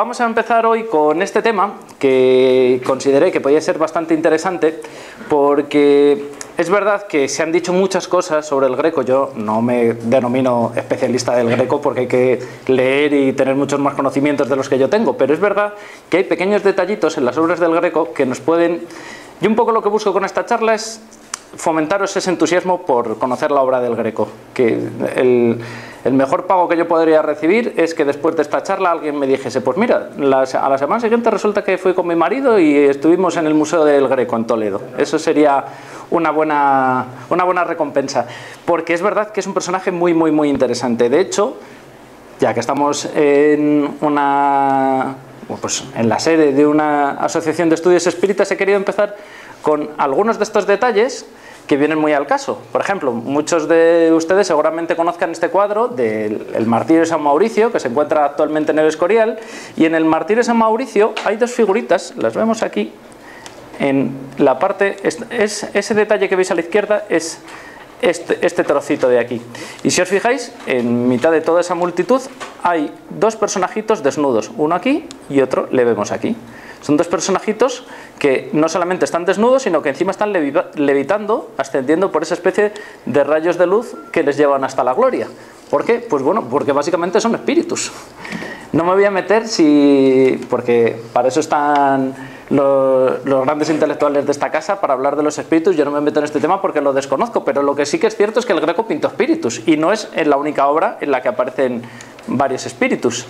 vamos a empezar hoy con este tema que consideré que podía ser bastante interesante porque es verdad que se han dicho muchas cosas sobre el greco. Yo no me denomino especialista del greco porque hay que leer y tener muchos más conocimientos de los que yo tengo, pero es verdad que hay pequeños detallitos en las obras del greco que nos pueden... Yo un poco lo que busco con esta charla es fomentaros ese entusiasmo por conocer la obra del Greco. Que el, mejor pago que yo podría recibir es que después de esta charla alguien me dijese, pues mira, a la semana siguiente resulta que fui con mi marido y estuvimos en el Museo del Greco en Toledo. Eso sería una buena, una buena recompensa. Porque es verdad que es un personaje muy, muy, muy interesante. De hecho, ya que estamos en una... Pues en la sede de una asociación de estudios espíritas he querido empezar con algunos de estos detalles que vienen muy al caso. Por ejemplo, muchos de ustedes seguramente conozcan este cuadro del Martirio de San Mauricio, que se encuentra actualmente en el Escorial, y en el Martirio de San Mauricio hay dos figuritas, las vemos aquí, en la parte, es, ese detalle que veis a la izquierda es este, este, trocito de aquí. Y si os fijáis, en mitad de toda esa multitud hay dos personajitos desnudos, uno aquí y otro le vemos aquí. Son dos personajitos que no solamente están desnudos, sino que encima están levitando, ascendiendo por esa especie de rayos de luz que les llevan hasta la gloria. ¿Por qué? Pues bueno, porque básicamente son espíritus. No me voy a meter si... porque para eso están los, grandes intelectuales de esta casa, para hablar de los espíritus. Yo no me meto en este tema porque lo desconozco, pero lo que sí que es cierto es que el Greco pintó espíritus y no es la única obra en la que aparecen varios espíritus.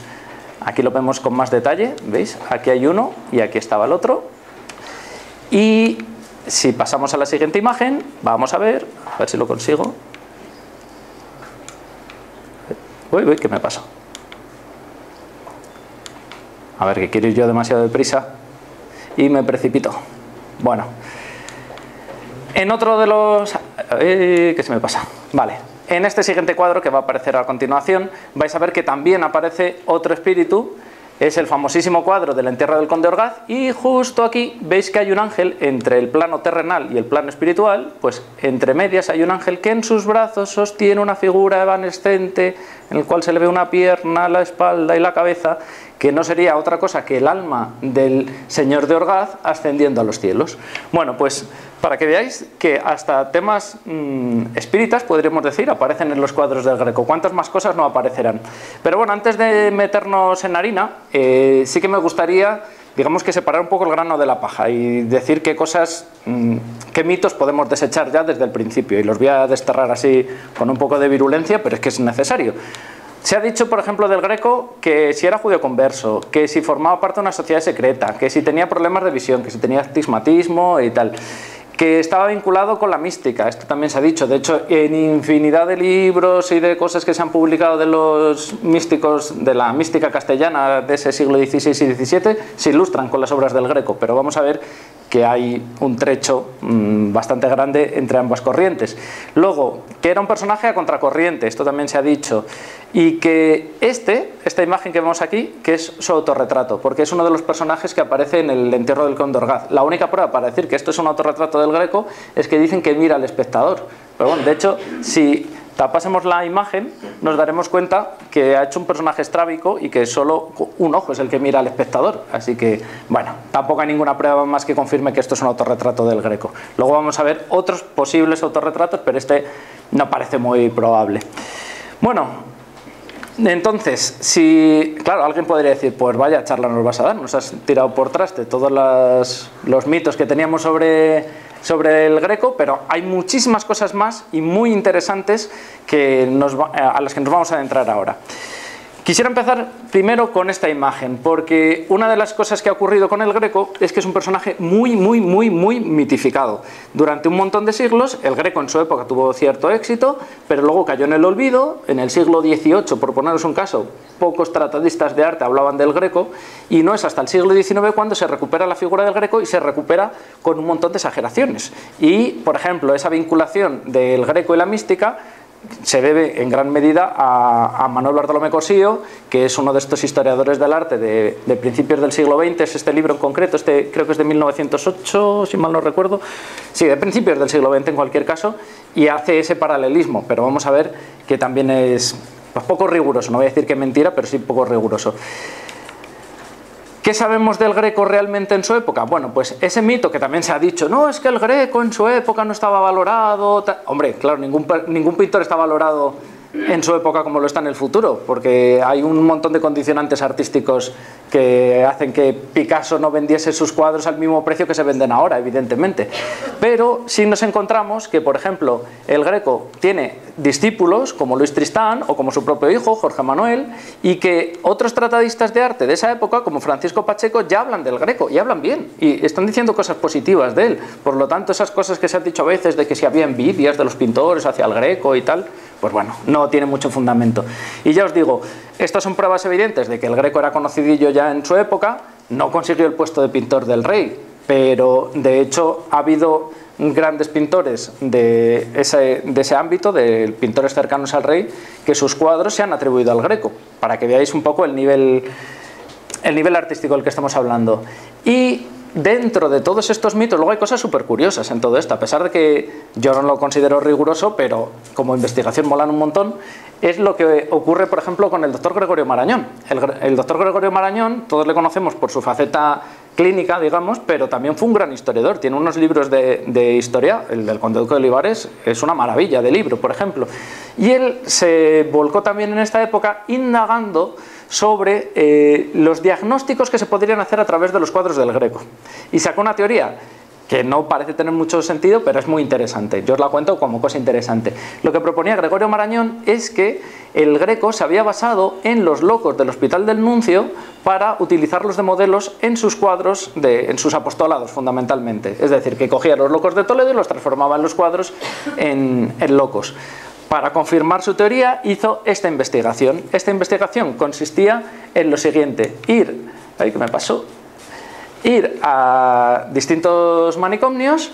Aquí lo vemos con más detalle, ¿veis? Aquí hay uno y aquí estaba el otro. Y si pasamos a la siguiente imagen, vamos a ver, a ver si lo consigo. Uy, uy, ¿qué me pasa? A ver, que quiero ir yo demasiado deprisa y me precipito. Bueno, en otro de los... Eh, ¿Qué se me pasa? Vale, en este siguiente cuadro que va a aparecer a continuación vais a ver que también aparece otro espíritu. Es el famosísimo cuadro del entierro del conde Orgaz y justo aquí veis que hay un ángel entre el plano terrenal y el plano espiritual, pues entre medias hay un ángel que en sus brazos sostiene una figura evanescente en el cual se le ve una pierna, la espalda y la cabeza que no sería otra cosa que el alma del señor de Orgaz ascendiendo a los cielos. Bueno, pues para que veáis que hasta temas mm, espíritas, podríamos decir, aparecen en los cuadros del Greco. ¿Cuántas más cosas no aparecerán? Pero bueno, antes de meternos en harina, eh, sí que me gustaría digamos que separar un poco el grano de la paja y decir qué cosas, mm, qué mitos podemos desechar ya desde el principio. Y los voy a desterrar así con un poco de virulencia, pero es que es necesario. Se ha dicho, por ejemplo, del Greco que si era judío converso, que si formaba parte de una sociedad secreta, que si tenía problemas de visión, que si tenía astigmatismo y tal que estaba vinculado con la mística, esto también se ha dicho, de hecho en infinidad de libros y de cosas que se han publicado de los místicos, de la mística castellana de ese siglo XVI y XVII, se ilustran con las obras del Greco, pero vamos a ver que hay un trecho mm, bastante grande entre ambas corrientes. Luego, que era un personaje a contracorriente, esto también se ha dicho, y que este, esta imagen que vemos aquí, que es su autorretrato, porque es uno de los personajes que aparece en el entierro del Condorgaz. La única prueba para decir que esto es un autorretrato del Greco es que dicen que mira al espectador. Pero bueno, de hecho, si tapásemos la imagen, nos daremos cuenta que ha hecho un personaje estrábico y que solo un ojo es el que mira al espectador. Así que, bueno, tampoco hay ninguna prueba más que confirme que esto es un autorretrato del Greco. Luego vamos a ver otros posibles autorretratos, pero este no parece muy probable. Bueno, entonces, si, claro, alguien podría decir, pues vaya charla nos vas a dar, nos has tirado por traste todos los mitos que teníamos sobre sobre el greco, pero hay muchísimas cosas más y muy interesantes que a las que nos vamos a adentrar ahora. Quisiera empezar primero con esta imagen, porque una de las cosas que ha ocurrido con el Greco es que es un personaje muy, muy, muy, muy mitificado. Durante un montón de siglos, el Greco en su época tuvo cierto éxito, pero luego cayó en el olvido. En el siglo XVIII, por poneros un caso, pocos tratadistas de arte hablaban del Greco, y no es hasta el siglo XIX cuando se recupera la figura del Greco y se recupera con un montón de exageraciones. Y, por ejemplo, esa vinculación del Greco y la mística se debe en gran medida a, Manuel Bartolomé Cosío, que es uno de estos historiadores del arte de, principios del siglo XX, es este libro en concreto, este creo que es de 1908, si mal no recuerdo, sí, de principios del siglo XX en cualquier caso, y hace ese paralelismo, pero vamos a ver que también es pues, poco riguroso, no voy a decir que es mentira, pero sí poco riguroso. ¿Qué sabemos del Greco realmente en su época? Bueno, pues ese mito que también se ha dicho, no, es que el Greco en su época no estaba valorado. Hombre, claro, ningún, ningún pintor está valorado en su época como lo está en el futuro, porque hay un montón de condicionantes artísticos que hacen que Picasso no vendiese sus cuadros al mismo precio que se venden ahora, evidentemente. Pero si nos encontramos que, por ejemplo, el Greco tiene discípulos como Luis Tristán o como su propio hijo, Jorge Manuel, y que otros tratadistas de arte de esa época, como Francisco Pacheco, ya hablan del Greco y hablan bien y están diciendo cosas positivas de él. Por lo tanto, esas cosas que se han dicho a veces de que si había envidias de los pintores hacia el Greco y tal, pues bueno, no tiene mucho fundamento. Y ya os digo, estas son pruebas evidentes de que el Greco era conocidillo ya en su época, no consiguió el puesto de pintor del rey, pero de hecho ha habido grandes pintores de ese, de ese ámbito, de pintores cercanos al rey, que sus cuadros se han atribuido al Greco, para que veáis un poco el nivel, el nivel artístico del que estamos hablando. Y dentro de todos estos mitos, luego hay cosas súper curiosas en todo esto, a pesar de que yo no lo considero riguroso, pero como investigación molan un montón, es lo que ocurre, por ejemplo, con el doctor Gregorio Marañón. El, doctor Gregorio Marañón, todos le conocemos por su faceta clínica, digamos, pero también fue un gran historiador. Tiene unos libros de, de historia, el del Conde de Olivares es una maravilla de libro, por ejemplo. Y él se volcó también en esta época indagando sobre eh, los diagnósticos que se podrían hacer a través de los cuadros del Greco. Y sacó una teoría que no parece tener mucho sentido, pero es muy interesante. Yo os la cuento como cosa interesante. Lo que proponía Gregorio Marañón es que el Greco se había basado en los locos del Hospital del Nuncio para utilizarlos de modelos en sus cuadros, de, en sus apostolados fundamentalmente. Es decir, que cogía los locos de Toledo y los transformaba en los cuadros en, en locos. Para confirmar su teoría hizo esta investigación. Esta investigación consistía en lo siguiente, ir, que me pasó, ir a distintos manicomios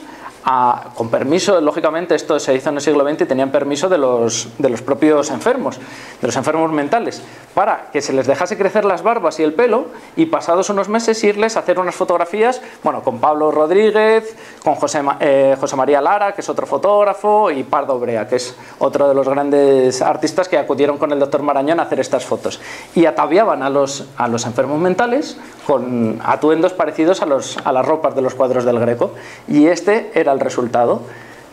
con permiso, lógicamente esto se hizo en el siglo XX y tenían permiso de los, de los propios enfermos, de los enfermos mentales, para que se les dejase crecer las barbas y el pelo y pasados unos meses irles a hacer unas fotografías, bueno, con Pablo Rodríguez, con José, eh, José María Lara, que es otro fotógrafo, y Pardo Brea, que es otro de los grandes artistas que acudieron con el doctor Marañón a hacer estas fotos. Y ataviaban a los, a los enfermos mentales con atuendos parecidos a, los, a las ropas de los cuadros del Greco. Y este era el resultado,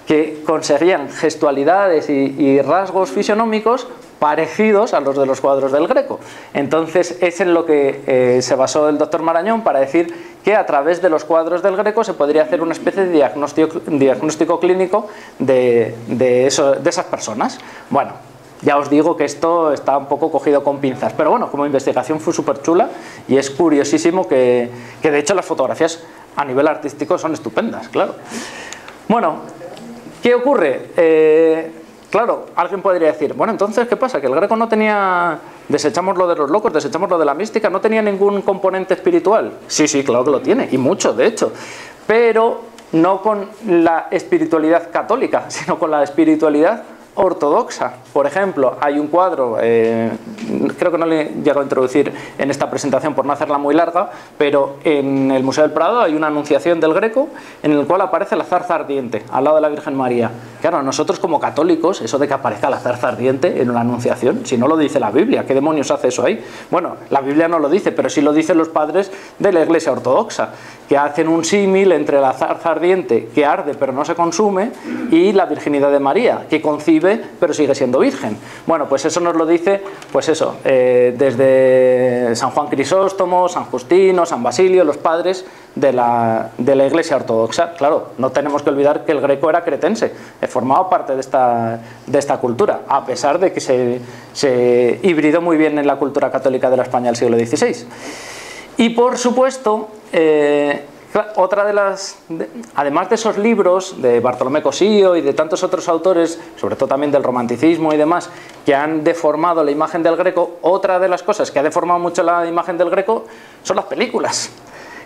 que conseguían gestualidades y, rasgos fisionómicos parecidos a los de los cuadros del Greco. Entonces es en lo que eh, se basó el doctor Marañón para decir que a través de los cuadros del Greco se podría hacer una especie de diagnóstico, clínico de esas personas. Bueno, ya os digo que esto está un poco cogido con pinzas, pero bueno, como investigación fue súper chula y es curiosísimo que, que, de hecho las fotografías a nivel artístico son estupendas, claro. Bueno, ¿qué ocurre? Eh, claro, alguien podría decir, bueno, entonces, ¿qué pasa? Que el greco no tenía, desechamos lo de los locos, desechamos lo de la mística, no tenía ningún componente espiritual. Sí, sí, claro que lo tiene, y mucho, de hecho, pero no con la espiritualidad católica, sino con la espiritualidad ortodoxa. Por ejemplo, hay un cuadro, eh, creo que no le llego a introducir en esta presentación por no hacerla muy larga, pero en el Museo del Prado hay una anunciación del Greco en el cual aparece la zarza ardiente al lado de la Virgen María. Claro, nosotros como católicos, eso de que aparezca la zarza ardiente en una anunciación, si no lo dice la Biblia, ¿qué demonios hace eso ahí? Bueno, la Biblia no lo dice, pero sí lo dicen los padres de la Iglesia Ortodoxa, que hacen un símil entre la zarza ardiente que arde pero no se consume y la virginidad de María, que concibe pero sigue siendo virgen. Bueno, pues eso nos lo dice, pues eso, eh, desde San Juan Crisóstomo, San Justino, San Basilio, los padres de la, de la Iglesia Ortodoxa. Claro, no tenemos que olvidar que el greco era cretense, eh, formaba parte de esta, de esta cultura, a pesar de que se, se hibridó muy bien en la cultura católica de la España del siglo XVI. Y por supuesto, eh, otra de las, además de esos libros de Bartolomé Cosío y de tantos otros autores, sobre todo también del romanticismo y demás, que han deformado la imagen del greco, otra de las cosas que ha deformado mucho la imagen del greco son las películas.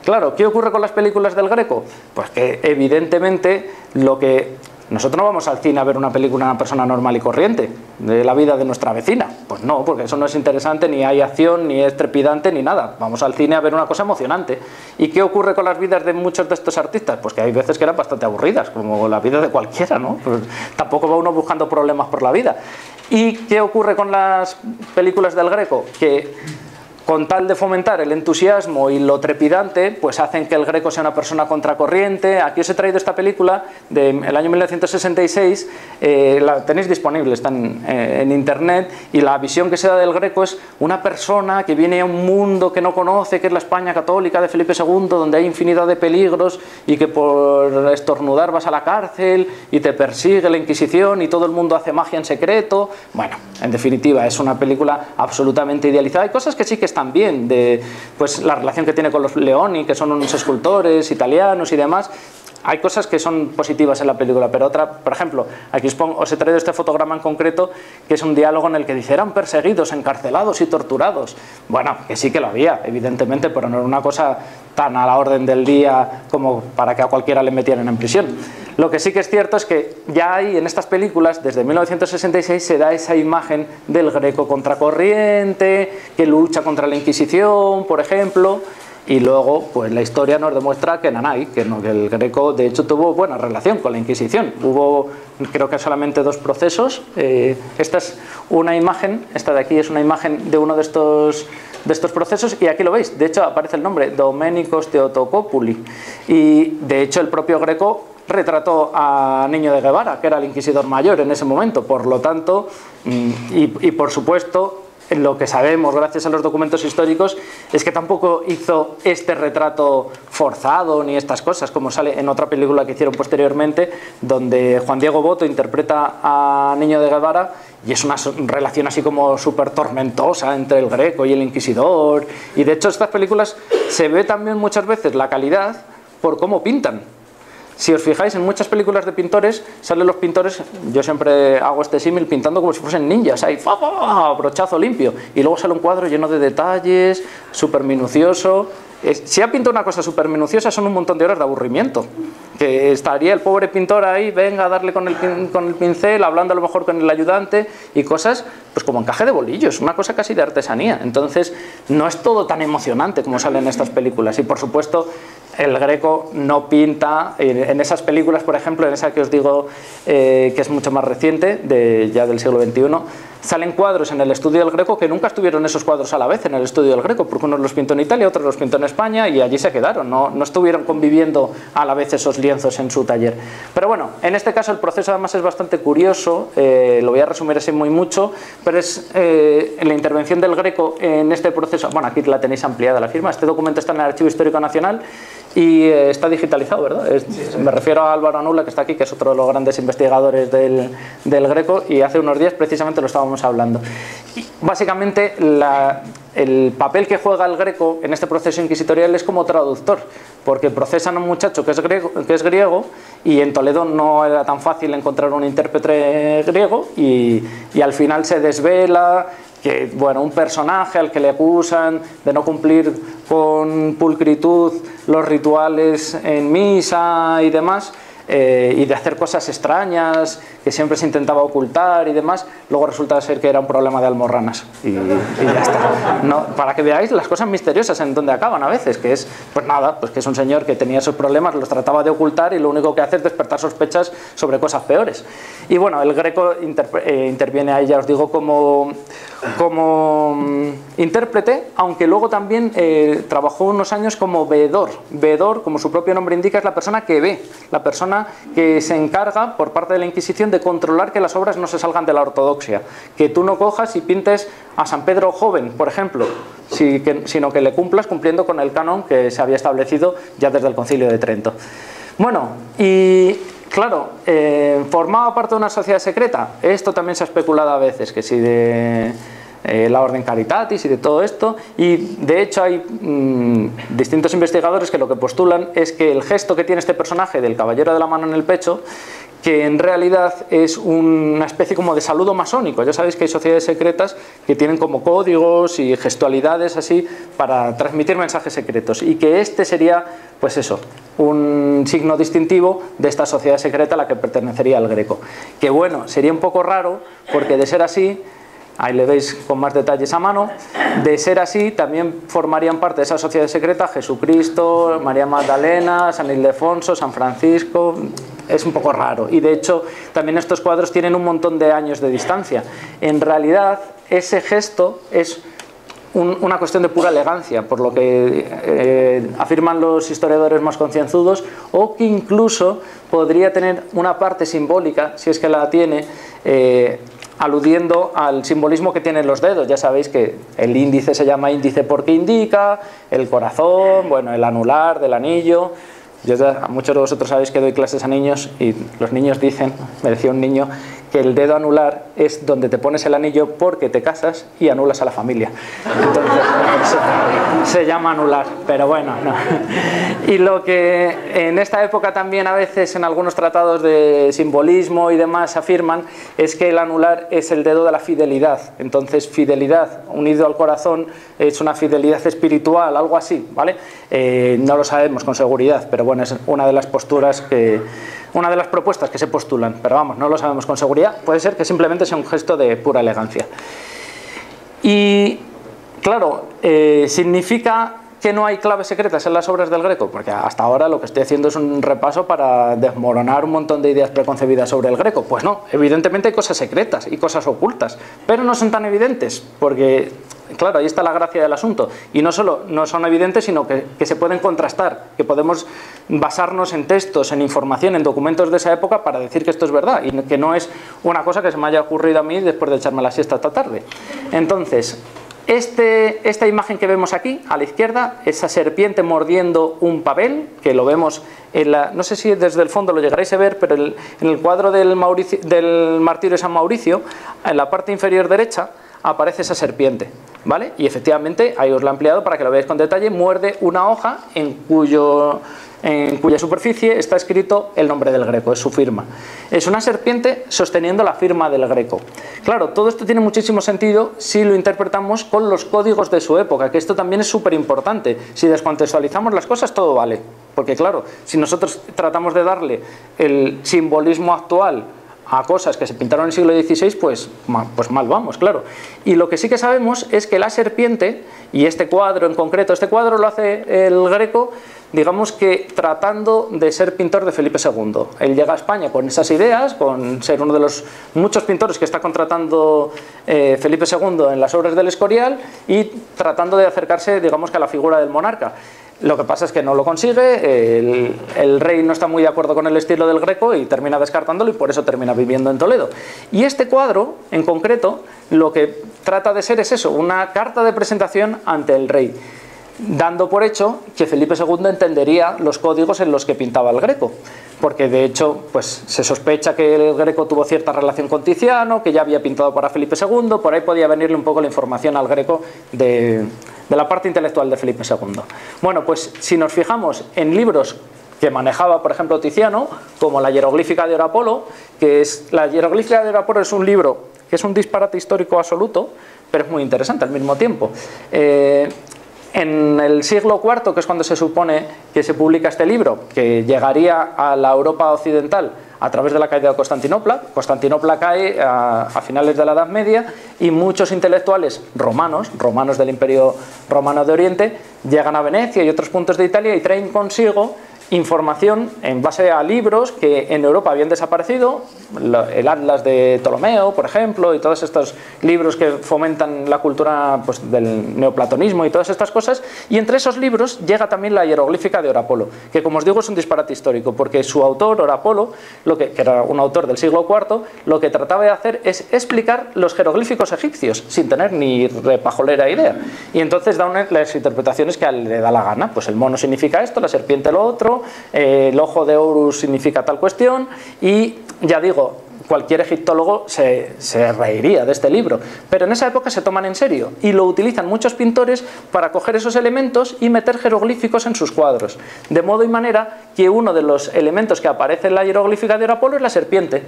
Claro, ¿qué ocurre con las películas del greco? Pues que evidentemente lo que nosotros no vamos al cine a ver una película de una persona normal y corriente, de la vida de nuestra vecina. Pues no, porque eso no es interesante, ni hay acción, ni es trepidante, ni nada. Vamos al cine a ver una cosa emocionante. ¿Y qué ocurre con las vidas de muchos de estos artistas? Pues que hay veces que eran bastante aburridas, como la vida de cualquiera, ¿no? Pues tampoco va uno buscando problemas por la vida. ¿Y qué ocurre con las películas del Greco? Que con tal de fomentar el entusiasmo y lo trepidante, pues hacen que el Greco sea una persona contracorriente. Aquí os he traído esta película del año 1966, eh, la tenéis disponible, está eh, en, internet, y la visión que se da del Greco es una persona que viene a un mundo que no conoce, que es la España católica de Felipe II, donde hay infinidad de peligros y que por estornudar vas a la cárcel y te persigue la Inquisición y todo el mundo hace magia en secreto. Bueno, en definitiva, es una película absolutamente idealizada. Hay cosas que sí que están también, de pues, la relación que tiene con los Leoni, que son unos escultores italianos y demás. Hay cosas que son positivas en la película, pero otra, por ejemplo, aquí os, pongo, os he traído este fotograma en concreto, que es un diálogo en el que dice, eran perseguidos, encarcelados y torturados. Bueno, que sí que lo había, evidentemente, pero no era una cosa tan a la orden del día como para que a cualquiera le metieran en prisión. Lo que sí que es cierto es que ya hay en estas películas, desde 1966, se da esa imagen del greco contracorriente, que lucha contra la Inquisición, por ejemplo, y luego pues la historia nos demuestra que Nanay, que, el greco de hecho tuvo buena relación con la Inquisición. Hubo creo que solamente dos procesos. Eh, esta es una imagen, esta de aquí es una imagen de uno de estos de estos procesos y aquí lo veis, de hecho aparece el nombre, Domenicos Teotocopuli y de hecho el propio Greco retrató a Niño de Guevara, que era el inquisidor mayor en ese momento. Por lo tanto, mm, y, por supuesto, lo que sabemos gracias a los documentos históricos es que tampoco hizo este retrato forzado ni estas cosas, como sale en otra película que hicieron posteriormente, donde Juan Diego Boto interpreta a Niño de Guevara y es una relación así como súper tormentosa entre el greco y el inquisidor. Y de hecho, estas películas se ve también muchas veces la calidad por cómo pintan si os fijáis, en muchas películas de pintores salen los pintores, yo siempre hago este símil pintando como si fuesen ninjas, ahí ¡fa, brochazo limpio, y luego sale un cuadro lleno de detalles, súper minucioso. Si ha pintado una cosa súper minuciosa son un montón de horas de aburrimiento. Que estaría el pobre pintor ahí, venga a darle con el, con el pincel, hablando a lo mejor con el ayudante y cosas, pues como encaje de bolillos, una cosa casi de artesanía. Entonces, no es todo tan emocionante como sale en estas películas. Y por supuesto, el Greco no pinta, en esas películas, por ejemplo, en esa que os digo eh, que es mucho más reciente, de, ya del siglo XXI, salen cuadros en el estudio del Greco que nunca estuvieron esos cuadros a la vez en el estudio del Greco, porque unos los pintó en Italia, otros los pintó en España y allí se quedaron, no, no estuvieron conviviendo a la vez esos lienzos en su taller. Pero bueno, en este caso el proceso además es bastante curioso, eh, lo voy a resumir así muy mucho, pero es eh, la intervención del Greco en este proceso, bueno, aquí la tenéis ampliada la firma, este documento está en el Archivo Histórico Nacional y eh, está digitalizado, ¿verdad? me refiero a Álvaro Anula, que está aquí, que es otro de los grandes investigadores del, del Greco, y hace unos días precisamente lo estábamos hablando. Y básicamente, el papel que juega el Greco en este proceso inquisitorial es como traductor, porque procesan a un muchacho que es, griego, que es griego y en Toledo no era tan fácil encontrar un intérprete griego y, y al final se desvela que bueno, un personaje al que le acusan de no cumplir con pulcritud los rituales en misa y demás, eh, y de hacer cosas extrañas que siempre se intentaba ocultar y demás, luego resulta ser que era un problema de almorranas y, ya está. No, para que veáis las cosas misteriosas en donde acaban a veces, que es, pues nada, pues que es un señor que tenía esos problemas, los trataba de ocultar y lo único que hace es despertar sospechas sobre cosas peores. Y bueno, el greco eh, interviene ahí, ya os digo, como, como mm, intérprete, aunque luego también eh, trabajó unos años como veedor. Veedor, como su propio nombre indica, es la persona que ve, la persona que se encarga por parte de la Inquisición de controlar que las obras no se salgan de la ortodoxia. Que tú no cojas y pintes a San Pedro joven, por ejemplo, sino que le cumplas cumpliendo con el canon que se había establecido ya desde el Concilio de Trento. Bueno, y claro, eh, ¿formaba parte de una sociedad secreta? Esto también se ha especulado a veces, que si de eh, la Orden Caritatis y de todo esto. Y de hecho hay mm, distintos investigadores que lo que postulan es que el gesto que tiene este personaje del caballero de la mano en el pecho que en realidad es una especie como de saludo masónico. Ya sabéis que hay sociedades secretas que tienen como códigos y gestualidades así para transmitir mensajes secretos y que este sería, pues eso, un signo distintivo de esta sociedad secreta a la que pertenecería el greco. Que bueno, sería un poco raro porque de ser así ahí le veis con más detalles a mano. De ser así, también formarían parte de esa sociedad secreta Jesucristo, María Magdalena, San Ildefonso, San Francisco. Es un poco raro. Y de hecho, también estos cuadros tienen un montón de años de distancia. En realidad, ese gesto es una cuestión de pura elegancia, por lo que eh, afirman los historiadores más concienzudos, o que incluso podría tener una parte simbólica, si es que la tiene, eh, aludiendo al simbolismo que tienen los dedos. Ya sabéis que el índice se llama índice porque indica, el corazón, bueno, el anular del anillo. Yo, muchos de vosotros sabéis que doy clases a niños y los niños dicen, me decía un niño, que el dedo anular es donde te pones el anillo porque te casas y anulas a la familia. Se, llama anular, pero bueno, no. Y lo que en esta época también a veces en algunos tratados de simbolismo y demás afirman es que el anular es el dedo de la fidelidad. Entonces, fidelidad unido al corazón es una fidelidad espiritual, algo así, ¿vale? Eh, no lo sabemos con seguridad, pero bueno, es una de las posturas que una de las propuestas que se postulan, pero vamos, no lo sabemos con seguridad, puede ser que simplemente sea un gesto de pura elegancia. Y claro, eh, significa que no hay claves secretas en las obras del Greco, porque hasta ahora lo que estoy haciendo es un repaso para desmoronar un montón de ideas preconcebidas sobre el Greco. Pues no, evidentemente hay cosas secretas y cosas ocultas, pero no son tan evidentes, porque claro, ahí está la gracia del asunto. Y no solo no son evidentes, sino que, se pueden contrastar, que podemos basarnos en textos, en información, en documentos de esa época para decir que esto es verdad y que no es una cosa que se me haya ocurrido a mí después de echarme la siesta esta tarde. Entonces, este, esta imagen que vemos aquí, a la izquierda, esa serpiente mordiendo un papel, que lo vemos en la... No sé si desde el fondo lo llegaréis a ver, pero en el cuadro del, del martirio de San Mauricio, en la parte inferior derecha, aparece esa serpiente. ¿Vale? Y efectivamente, ahí os lo he ampliado para que lo veáis con detalle, muerde una hoja en, cuyo, en cuya superficie está escrito el nombre del greco, es su firma. Es una serpiente sosteniendo la firma del greco. Claro, todo esto tiene muchísimo sentido si lo interpretamos con los códigos de su época, que esto también es súper importante. Si descontextualizamos las cosas, todo vale. Porque claro, si nosotros tratamos de darle el simbolismo actual a cosas que se pintaron en el siglo XVI, pues, pues mal vamos, claro. Y lo que sí que sabemos es que la serpiente, y este cuadro en concreto, este cuadro lo hace el Greco, digamos que tratando de ser pintor de Felipe II. Él llega a España con esas ideas, con ser uno de los muchos pintores que está contratando eh, Felipe II en las obras del Escorial y tratando de acercarse, digamos que a la figura del monarca. Lo que pasa es que no lo consigue, el, rey no está muy de acuerdo con el estilo del Greco y termina descartándolo y por eso termina viviendo en Toledo. Y este cuadro, en concreto, lo que trata de ser es eso, una carta de presentación ante el rey, dando por hecho que Felipe II entendería los códigos en los que pintaba el Greco. Porque de hecho pues, se sospecha que el Greco tuvo cierta relación con Tiziano, que ya había pintado para Felipe II, por ahí podía venirle un poco la información al Greco de de la parte intelectual de Felipe II. Bueno, pues si nos fijamos en libros que manejaba, por ejemplo, Tiziano, como la hieroglífica de Orapolo, que es la hieroglífica de Orapolo es un libro que es un disparate histórico absoluto, pero es muy interesante al mismo tiempo. Eh, en el siglo IV, que es cuando se supone que se publica este libro, que llegaría a la Europa occidental a través de la caída de Constantinopla. Constantinopla cae a, finales de la Edad Media y muchos intelectuales romanos, romanos del Imperio Romano de Oriente, llegan a Venecia y otros puntos de Italia y traen consigo información en base a libros que en Europa habían desaparecido, el Atlas de Ptolomeo, por ejemplo, y todos estos libros que fomentan la cultura pues, del neoplatonismo y todas estas cosas, y entre esos libros llega también la hieroglífica de Orapolo, que como os digo es un disparate histórico, porque su autor, Orapolo, lo que, era un autor del siglo IV, lo que trataba de hacer es explicar los jeroglíficos egipcios, sin tener ni repajolera idea, y entonces da unas las interpretaciones que le da la gana, pues el mono significa esto, la serpiente lo otro, eh, el ojo de Horus significa tal cuestión y ya digo, cualquier egiptólogo se, se, reiría de este libro. Pero en esa época se toman en serio y lo utilizan muchos pintores para coger esos elementos y meter jeroglíficos en sus cuadros. De modo y manera que uno de los elementos que aparece en la hieroglífica de Orapolo es la serpiente.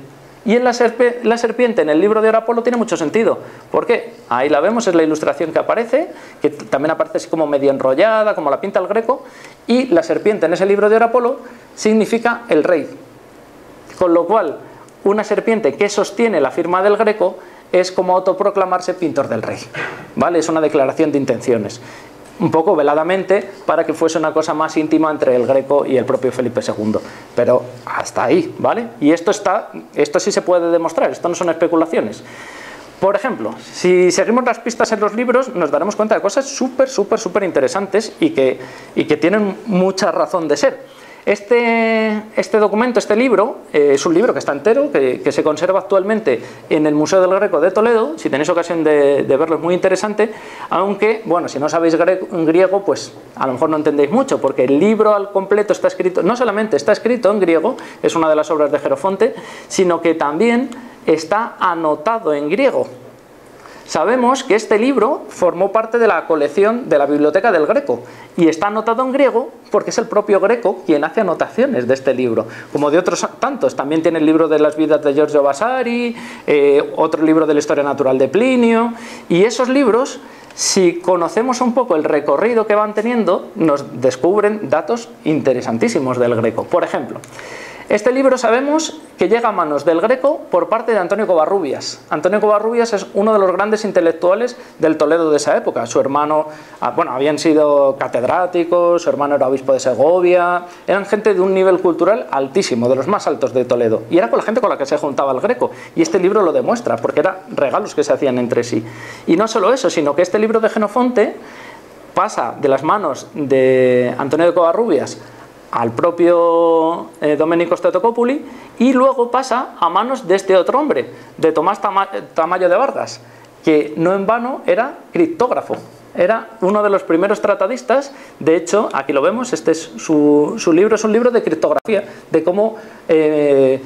Y en la, serpiente, en el libro de Orapolo, tiene mucho sentido. ¿Por qué? Ahí la vemos, es la ilustración que aparece, que también aparece así como medio enrollada, como la pinta el greco. Y la serpiente en ese libro de Orapolo significa el rey. Con lo cual, una serpiente que sostiene la firma del greco es como autoproclamarse pintor del rey. ¿Vale? Es una declaración de intenciones un poco veladamente para que fuese una cosa más íntima entre el Greco y el propio Felipe II. Pero hasta ahí, ¿vale? Y esto, está, esto sí se puede demostrar, esto no son especulaciones. Por ejemplo, si seguimos las pistas en los libros, nos daremos cuenta de cosas súper, súper, súper interesantes y que, y que tienen mucha razón de ser. Este, este, documento, este libro, eh, es un libro que está entero, que, se conserva actualmente en el Museo del Greco de Toledo. Si tenéis ocasión de, verlo es muy interesante, aunque, bueno, si no sabéis griego, pues a lo mejor no entendéis mucho, porque el libro al completo está escrito, no solamente está escrito en griego, es una de las obras de Jerofonte, sino que también está anotado en griego. Sabemos que este libro formó parte de la colección de la Biblioteca del Greco y está anotado en griego porque es el propio Greco quien hace anotaciones de este libro, como de otros tantos. También tiene el libro de las vidas de Giorgio Vasari, eh, otro libro de la historia natural de Plinio, y esos libros si conocemos un poco el recorrido que van teniendo, nos descubren datos interesantísimos del greco. Por ejemplo, este libro sabemos que llega a manos del Greco por parte de Antonio Covarrubias. Antonio Covarrubias es uno de los grandes intelectuales del Toledo de esa época. Su hermano, ah, bueno, habían sido catedráticos, su hermano era obispo de Segovia, eran gente de un nivel cultural altísimo, de los más altos de Toledo. Y era con la gente con la que se juntaba el Greco. Y este libro lo demuestra, porque eran regalos que se hacían entre sí. Y no solo eso, sino que este libro de Genofonte pasa de las manos de Antonio de Covarrubias al propio eh, Domenico Statocopuli y luego pasa a manos de este otro hombre, de Tomás Tamayo de Vargas, que no en vano era criptógrafo. Era uno de los primeros tratadistas, de hecho, aquí lo vemos, este es su, libro, es un libro de criptografía, de cómo eh,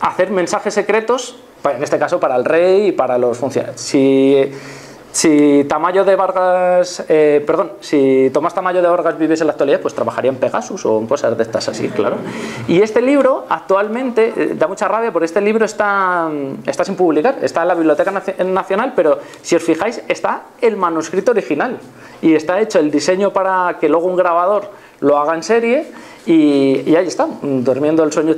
hacer mensajes secretos, en este caso para el rey y para los funcionarios. Si, si Tamayo de Vargas, eh, perdón, si Tomás Tamayo de Vargas viviese en la actualidad, pues trabajaría en Pegasus o en cosas de estas así, claro. Y este libro actualmente eh, da mucha rabia porque este libro está, está sin publicar, está en la Biblioteca Nacional, pero si os fijáis está el manuscrito original y está hecho el diseño para que luego un grabador lo haga en serie y, y ahí está, durmiendo el sueño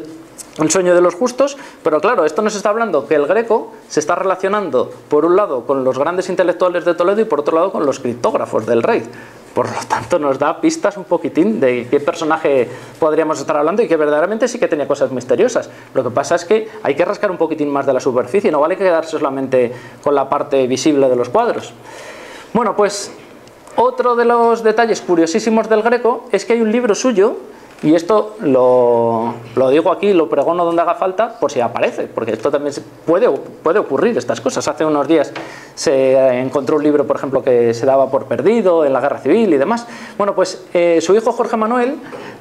un sueño de los justos, pero claro, esto nos está hablando que el greco se está relacionando por un lado con los grandes intelectuales de Toledo y por otro lado con los criptógrafos del rey. Por lo tanto, nos da pistas un poquitín de qué personaje podríamos estar hablando y que verdaderamente sí que tenía cosas misteriosas. Lo que pasa es que hay que rascar un poquitín más de la superficie, no vale quedarse solamente con la parte visible de los cuadros. Bueno, pues otro de los detalles curiosísimos del greco es que hay un libro suyo y esto lo, digo aquí, lo pregono donde haga falta por si aparece, porque esto también puede, puede ocurrir, estas cosas. Hace unos días se encontró un libro, por ejemplo, que se daba por perdido en la guerra civil y demás. Bueno, pues eh, su hijo Jorge Manuel,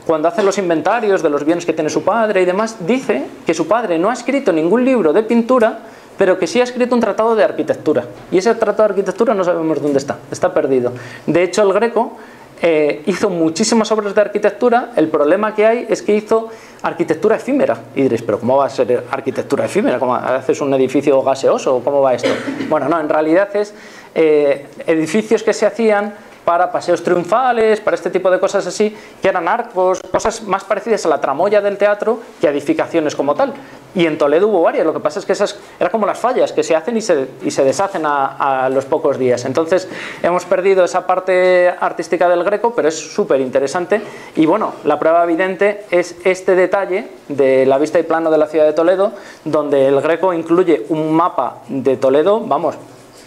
cuando hace los inventarios de los bienes que tiene su padre y demás, dice que su padre no ha escrito ningún libro de pintura, pero que sí ha escrito un tratado de arquitectura. Y ese tratado de arquitectura no sabemos dónde está, está perdido. De hecho, el greco eh, hizo muchísimas obras de arquitectura, el problema que hay es que hizo arquitectura efímera. Y diréis, pero ¿cómo va a ser arquitectura efímera? ¿Cómo haces un edificio gaseoso? ¿Cómo va esto? Bueno, no, en realidad es eh, edificios que se hacían para paseos triunfales, para este tipo de cosas así, que eran arcos, cosas más parecidas a la tramoya del teatro que a edificaciones como tal. Y en Toledo hubo varias, lo que pasa es que esas eran como las fallas que se hacen y se, y se deshacen a, los pocos días. Entonces hemos perdido esa parte artística del greco, pero es súper interesante. Y bueno, la prueba evidente es este detalle de la vista y plano de la ciudad de Toledo, donde el greco incluye un mapa de Toledo, vamos,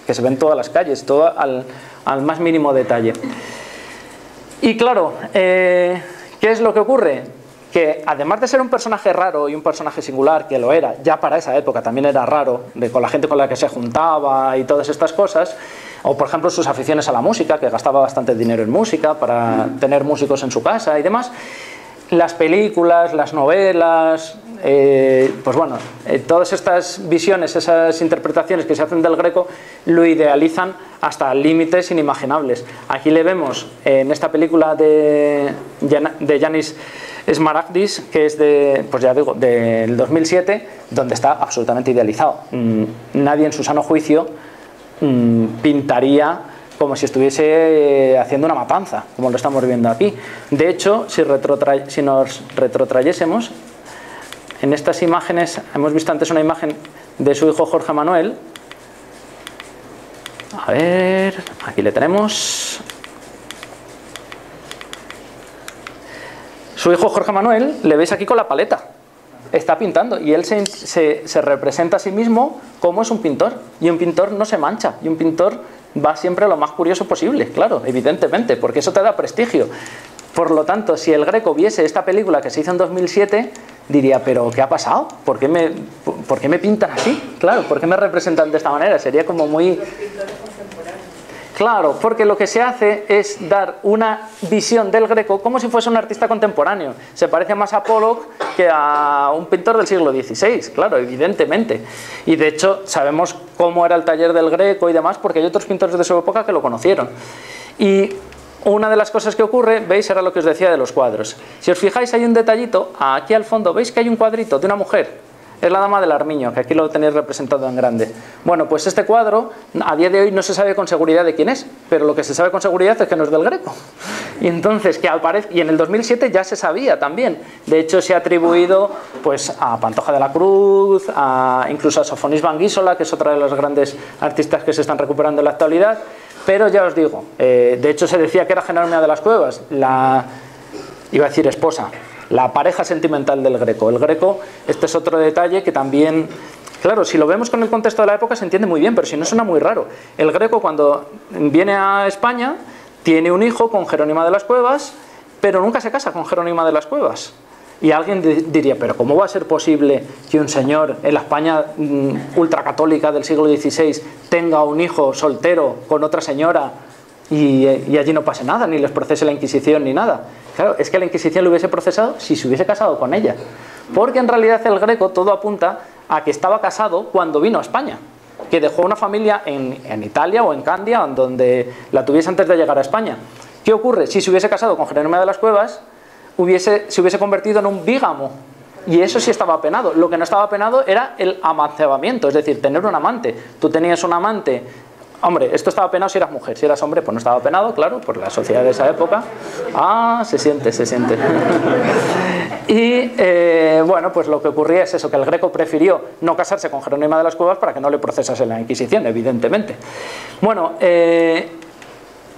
que se ven todas las calles, todo al, al más mínimo detalle. Y claro, eh, ¿qué es lo que ocurre? Que además de ser un personaje raro y un personaje singular, que lo era, ya para esa época también era raro, de, con la gente con la que se juntaba y todas estas cosas, o por ejemplo sus aficiones a la música, que gastaba bastante dinero en música para tener músicos en su casa y demás, las películas, las novelas, eh, pues bueno, eh, todas estas visiones, esas interpretaciones que se hacen del greco lo idealizan hasta límites inimaginables. Aquí le vemos en esta película de, de Yanis Smaragdis, que es de, pues ya digo, del 2007, donde está absolutamente idealizado. Mm, nadie en su sano juicio mm, pintaría como si estuviese eh, haciendo una matanza, como lo estamos viendo aquí. De hecho, si, si nos retrotrayésemos, en estas imágenes, hemos visto antes una imagen de su hijo Jorge Manuel. A ver, aquí le tenemos. Su hijo Jorge Manuel, le veis aquí con la paleta. está pintando y él se, se, representa a sí mismo como es un pintor. Y un pintor no se mancha, y un pintor va siempre lo más curioso posible, claro, evidentemente, porque eso te da prestigio. Por lo tanto, si el Greco viese esta película que se hizo en 2007, diría, pero ¿qué ha pasado? ¿Por qué me, por qué me pintan así? Claro, ¿por qué me representan de esta manera? Sería como muy... Claro, porque lo que se hace es dar una visión del Greco como si fuese un artista contemporáneo. Se parece más a Pollock que a un pintor del siglo XVI, claro, evidentemente. Y de hecho sabemos cómo era el taller del Greco y demás porque hay otros pintores de su época que lo conocieron. Y una de las cosas que ocurre, veis, era lo que os decía de los cuadros. Si os fijáis hay un detallito, aquí al fondo, veis que hay un cuadrito de una mujer es la dama del Armiño, que aquí lo tenéis representado en grande. Bueno, pues este cuadro a día de hoy no se sabe con seguridad de quién es, pero lo que se sabe con seguridad es que no es del Greco. Y entonces que aparece y en el 2007 ya se sabía también. De hecho se ha atribuido pues a Pantoja de la Cruz, a, incluso a Sofonis Banguísola, que es otra de los grandes artistas que se están recuperando en la actualidad. Pero ya os digo, eh, de hecho se decía que era Jerónima de las Cuevas, la iba a decir esposa, la pareja sentimental del greco. El greco, este es otro detalle que también, claro, si lo vemos con el contexto de la época se entiende muy bien, pero si no suena muy raro. El greco cuando viene a España tiene un hijo con Jerónima de las Cuevas, pero nunca se casa con Jerónima de las Cuevas. Y alguien diría, pero ¿cómo va a ser posible que un señor en la España mm, ultracatólica del siglo XVI tenga un hijo soltero con otra señora y, allí no pase nada, ni les procese la Inquisición ni nada? Claro, es que la Inquisición lo hubiese procesado si se hubiese casado con ella. Porque en realidad el greco todo apunta a que estaba casado cuando vino a España. Que dejó una familia en, Italia o en Candia, donde la tuviese antes de llegar a España. ¿Qué ocurre? Si se hubiese casado con Jerónimo de las Cuevas, se hubiese convertido en un bígamo. Y eso sí estaba penado. Lo que no estaba penado era el amancebamiento, es decir, tener un amante. Tú tenías un amante Hombre, esto estaba penado si eras mujer, si eras hombre, pues no estaba penado, claro, por la sociedad de esa época. Ah, se siente, se siente. y eh, bueno, pues lo que ocurría es eso, que el greco prefirió no casarse con Jerónima de las Cuevas para que no le procesase la Inquisición, evidentemente. Bueno, eh,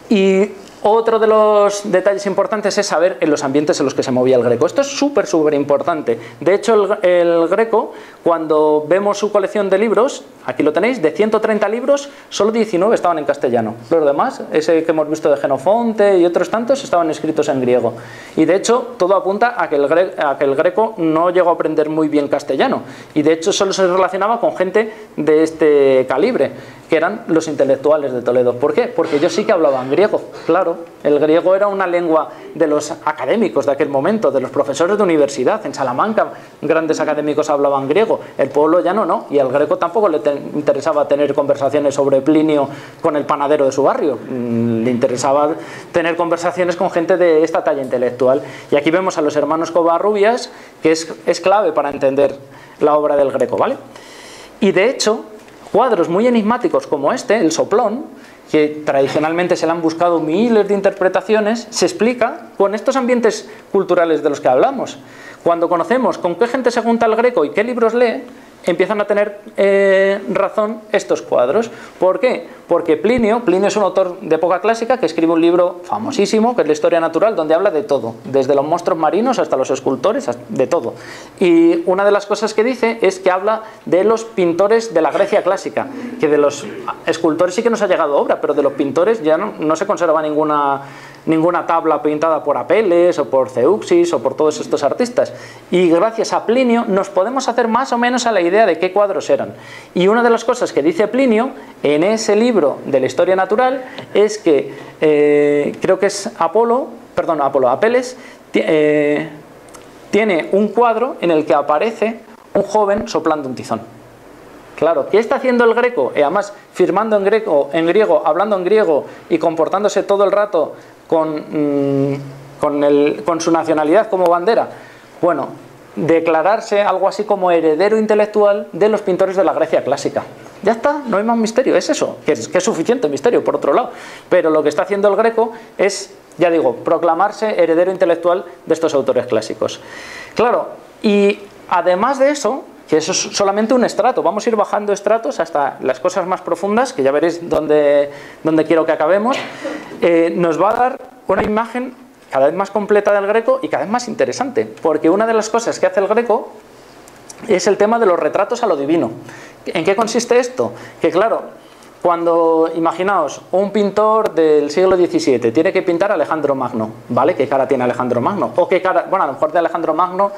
y otro de los detalles importantes es saber en los ambientes en los que se movía el greco. Esto es súper, súper importante. De hecho, el, greco, cuando vemos su colección de libros, aquí lo tenéis, de 130 libros, solo 19 estaban en castellano. Los demás, ese que hemos visto de Genofonte y otros tantos, estaban escritos en griego. Y de hecho, todo apunta a que el, a que el greco no llegó a aprender muy bien castellano. Y de hecho, solo se relacionaba con gente de este calibre que eran los intelectuales de Toledo. ¿Por qué? Porque ellos sí que hablaban griego, claro. El griego era una lengua de los académicos de aquel momento, de los profesores de universidad. En Salamanca grandes académicos hablaban griego, el pueblo ya no, no. Y al greco tampoco le interesaba tener conversaciones sobre Plinio con el panadero de su barrio. Mm, le interesaba tener conversaciones con gente de esta talla intelectual. Y aquí vemos a los hermanos Covarrubias, que es, es clave para entender la obra del greco, ¿vale? Y de hecho, Cuadros muy enigmáticos como este, el soplón, que tradicionalmente se le han buscado miles de interpretaciones, se explica con estos ambientes culturales de los que hablamos. Cuando conocemos con qué gente se junta el greco y qué libros lee, empiezan a tener eh, razón estos cuadros. ¿Por qué? Porque Plinio, Plinio es un autor de época clásica que escribe un libro famosísimo, que es la historia natural, donde habla de todo, desde los monstruos marinos hasta los escultores, de todo. Y una de las cosas que dice es que habla de los pintores de la Grecia clásica, que de los escultores sí que nos ha llegado obra, pero de los pintores ya no, no se conserva ninguna ninguna tabla pintada por Apeles o por Zeuxis o por todos estos artistas. Y gracias a Plinio nos podemos hacer más o menos a la idea de qué cuadros eran. Y una de las cosas que dice Plinio en ese libro de la historia natural es que eh, creo que es Apolo, perdón, Apolo, Apeles, eh, tiene un cuadro en el que aparece un joven soplando un tizón. Claro, ¿qué está haciendo el greco? Y además, firmando en, greco, en griego, hablando en griego y comportándose todo el rato con, mm, con, su nacionalidad como bandera? Bueno, declararse algo así como heredero intelectual de los pintores de la Grecia clásica. Ya está, no hay más misterio, es eso, que es, que es suficiente misterio por otro lado. Pero lo que está haciendo el greco es, ya digo, proclamarse heredero intelectual de estos autores clásicos. Claro, y además de eso, que eso es solamente un estrato, vamos a ir bajando estratos hasta las cosas más profundas, que ya veréis dónde, dónde quiero que acabemos, eh, nos va a dar una imagen cada vez más completa del greco y cada vez más interesante, porque una de las cosas que hace el greco es el tema de los retratos a lo divino. ¿En qué consiste esto? Que claro, cuando, imaginaos, un pintor del siglo XVII tiene que pintar a Alejandro Magno, ¿vale? ¿Qué cara tiene Alejandro Magno? O qué cara, bueno, a lo mejor de Alejandro Magno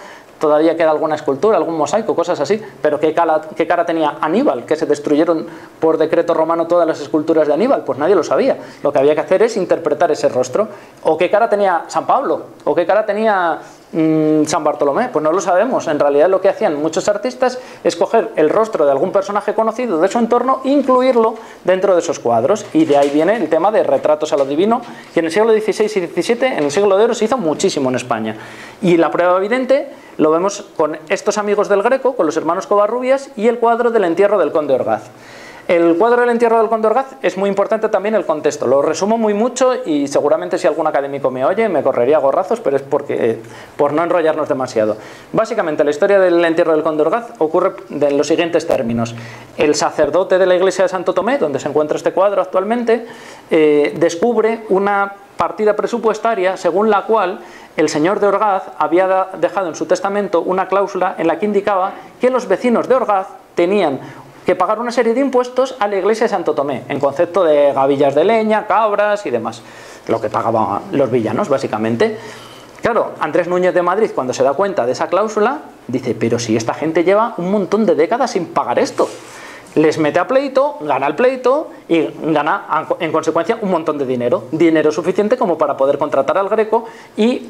todavía queda alguna escultura, algún mosaico, cosas así, pero ¿qué cara, qué cara tenía Aníbal? Que se destruyeron por decreto romano todas las esculturas de Aníbal, pues nadie lo sabía. Lo que había que hacer es interpretar ese rostro. ¿O qué cara tenía San Pablo? ¿O qué cara tenía Mm, San Bartolomé? Pues no lo sabemos. En realidad lo que hacían muchos artistas es coger el rostro de algún personaje conocido de su entorno e incluirlo dentro de esos cuadros. Y de ahí viene el tema de retratos a lo divino, que en el siglo XVI y XVII, en el siglo de oro, se hizo muchísimo en España. Y la prueba evidente lo vemos con estos amigos del Greco, con los hermanos Covarrubias y el cuadro del entierro del conde Orgaz. El cuadro del entierro del Conde Orgaz es muy importante también el contexto. Lo resumo muy mucho y seguramente si algún académico me oye me correría gorrazos, pero es porque, eh, por no enrollarnos demasiado. Básicamente la historia del entierro del Conde Orgaz ocurre en los siguientes términos. El sacerdote de la iglesia de Santo Tomé, donde se encuentra este cuadro actualmente, eh, descubre una partida presupuestaria según la cual el señor de Orgaz había dejado en su testamento una cláusula en la que indicaba que los vecinos de Orgaz tenían que pagar una serie de impuestos a la iglesia de Santo Tomé, en concepto de gavillas de leña, cabras y demás, lo que pagaban los villanos, básicamente. Claro, Andrés Núñez de Madrid, cuando se da cuenta de esa cláusula, dice, pero si esta gente lleva un montón de décadas sin pagar esto. Les mete a pleito, gana el pleito y gana en consecuencia un montón de dinero. Dinero suficiente como para poder contratar al Greco y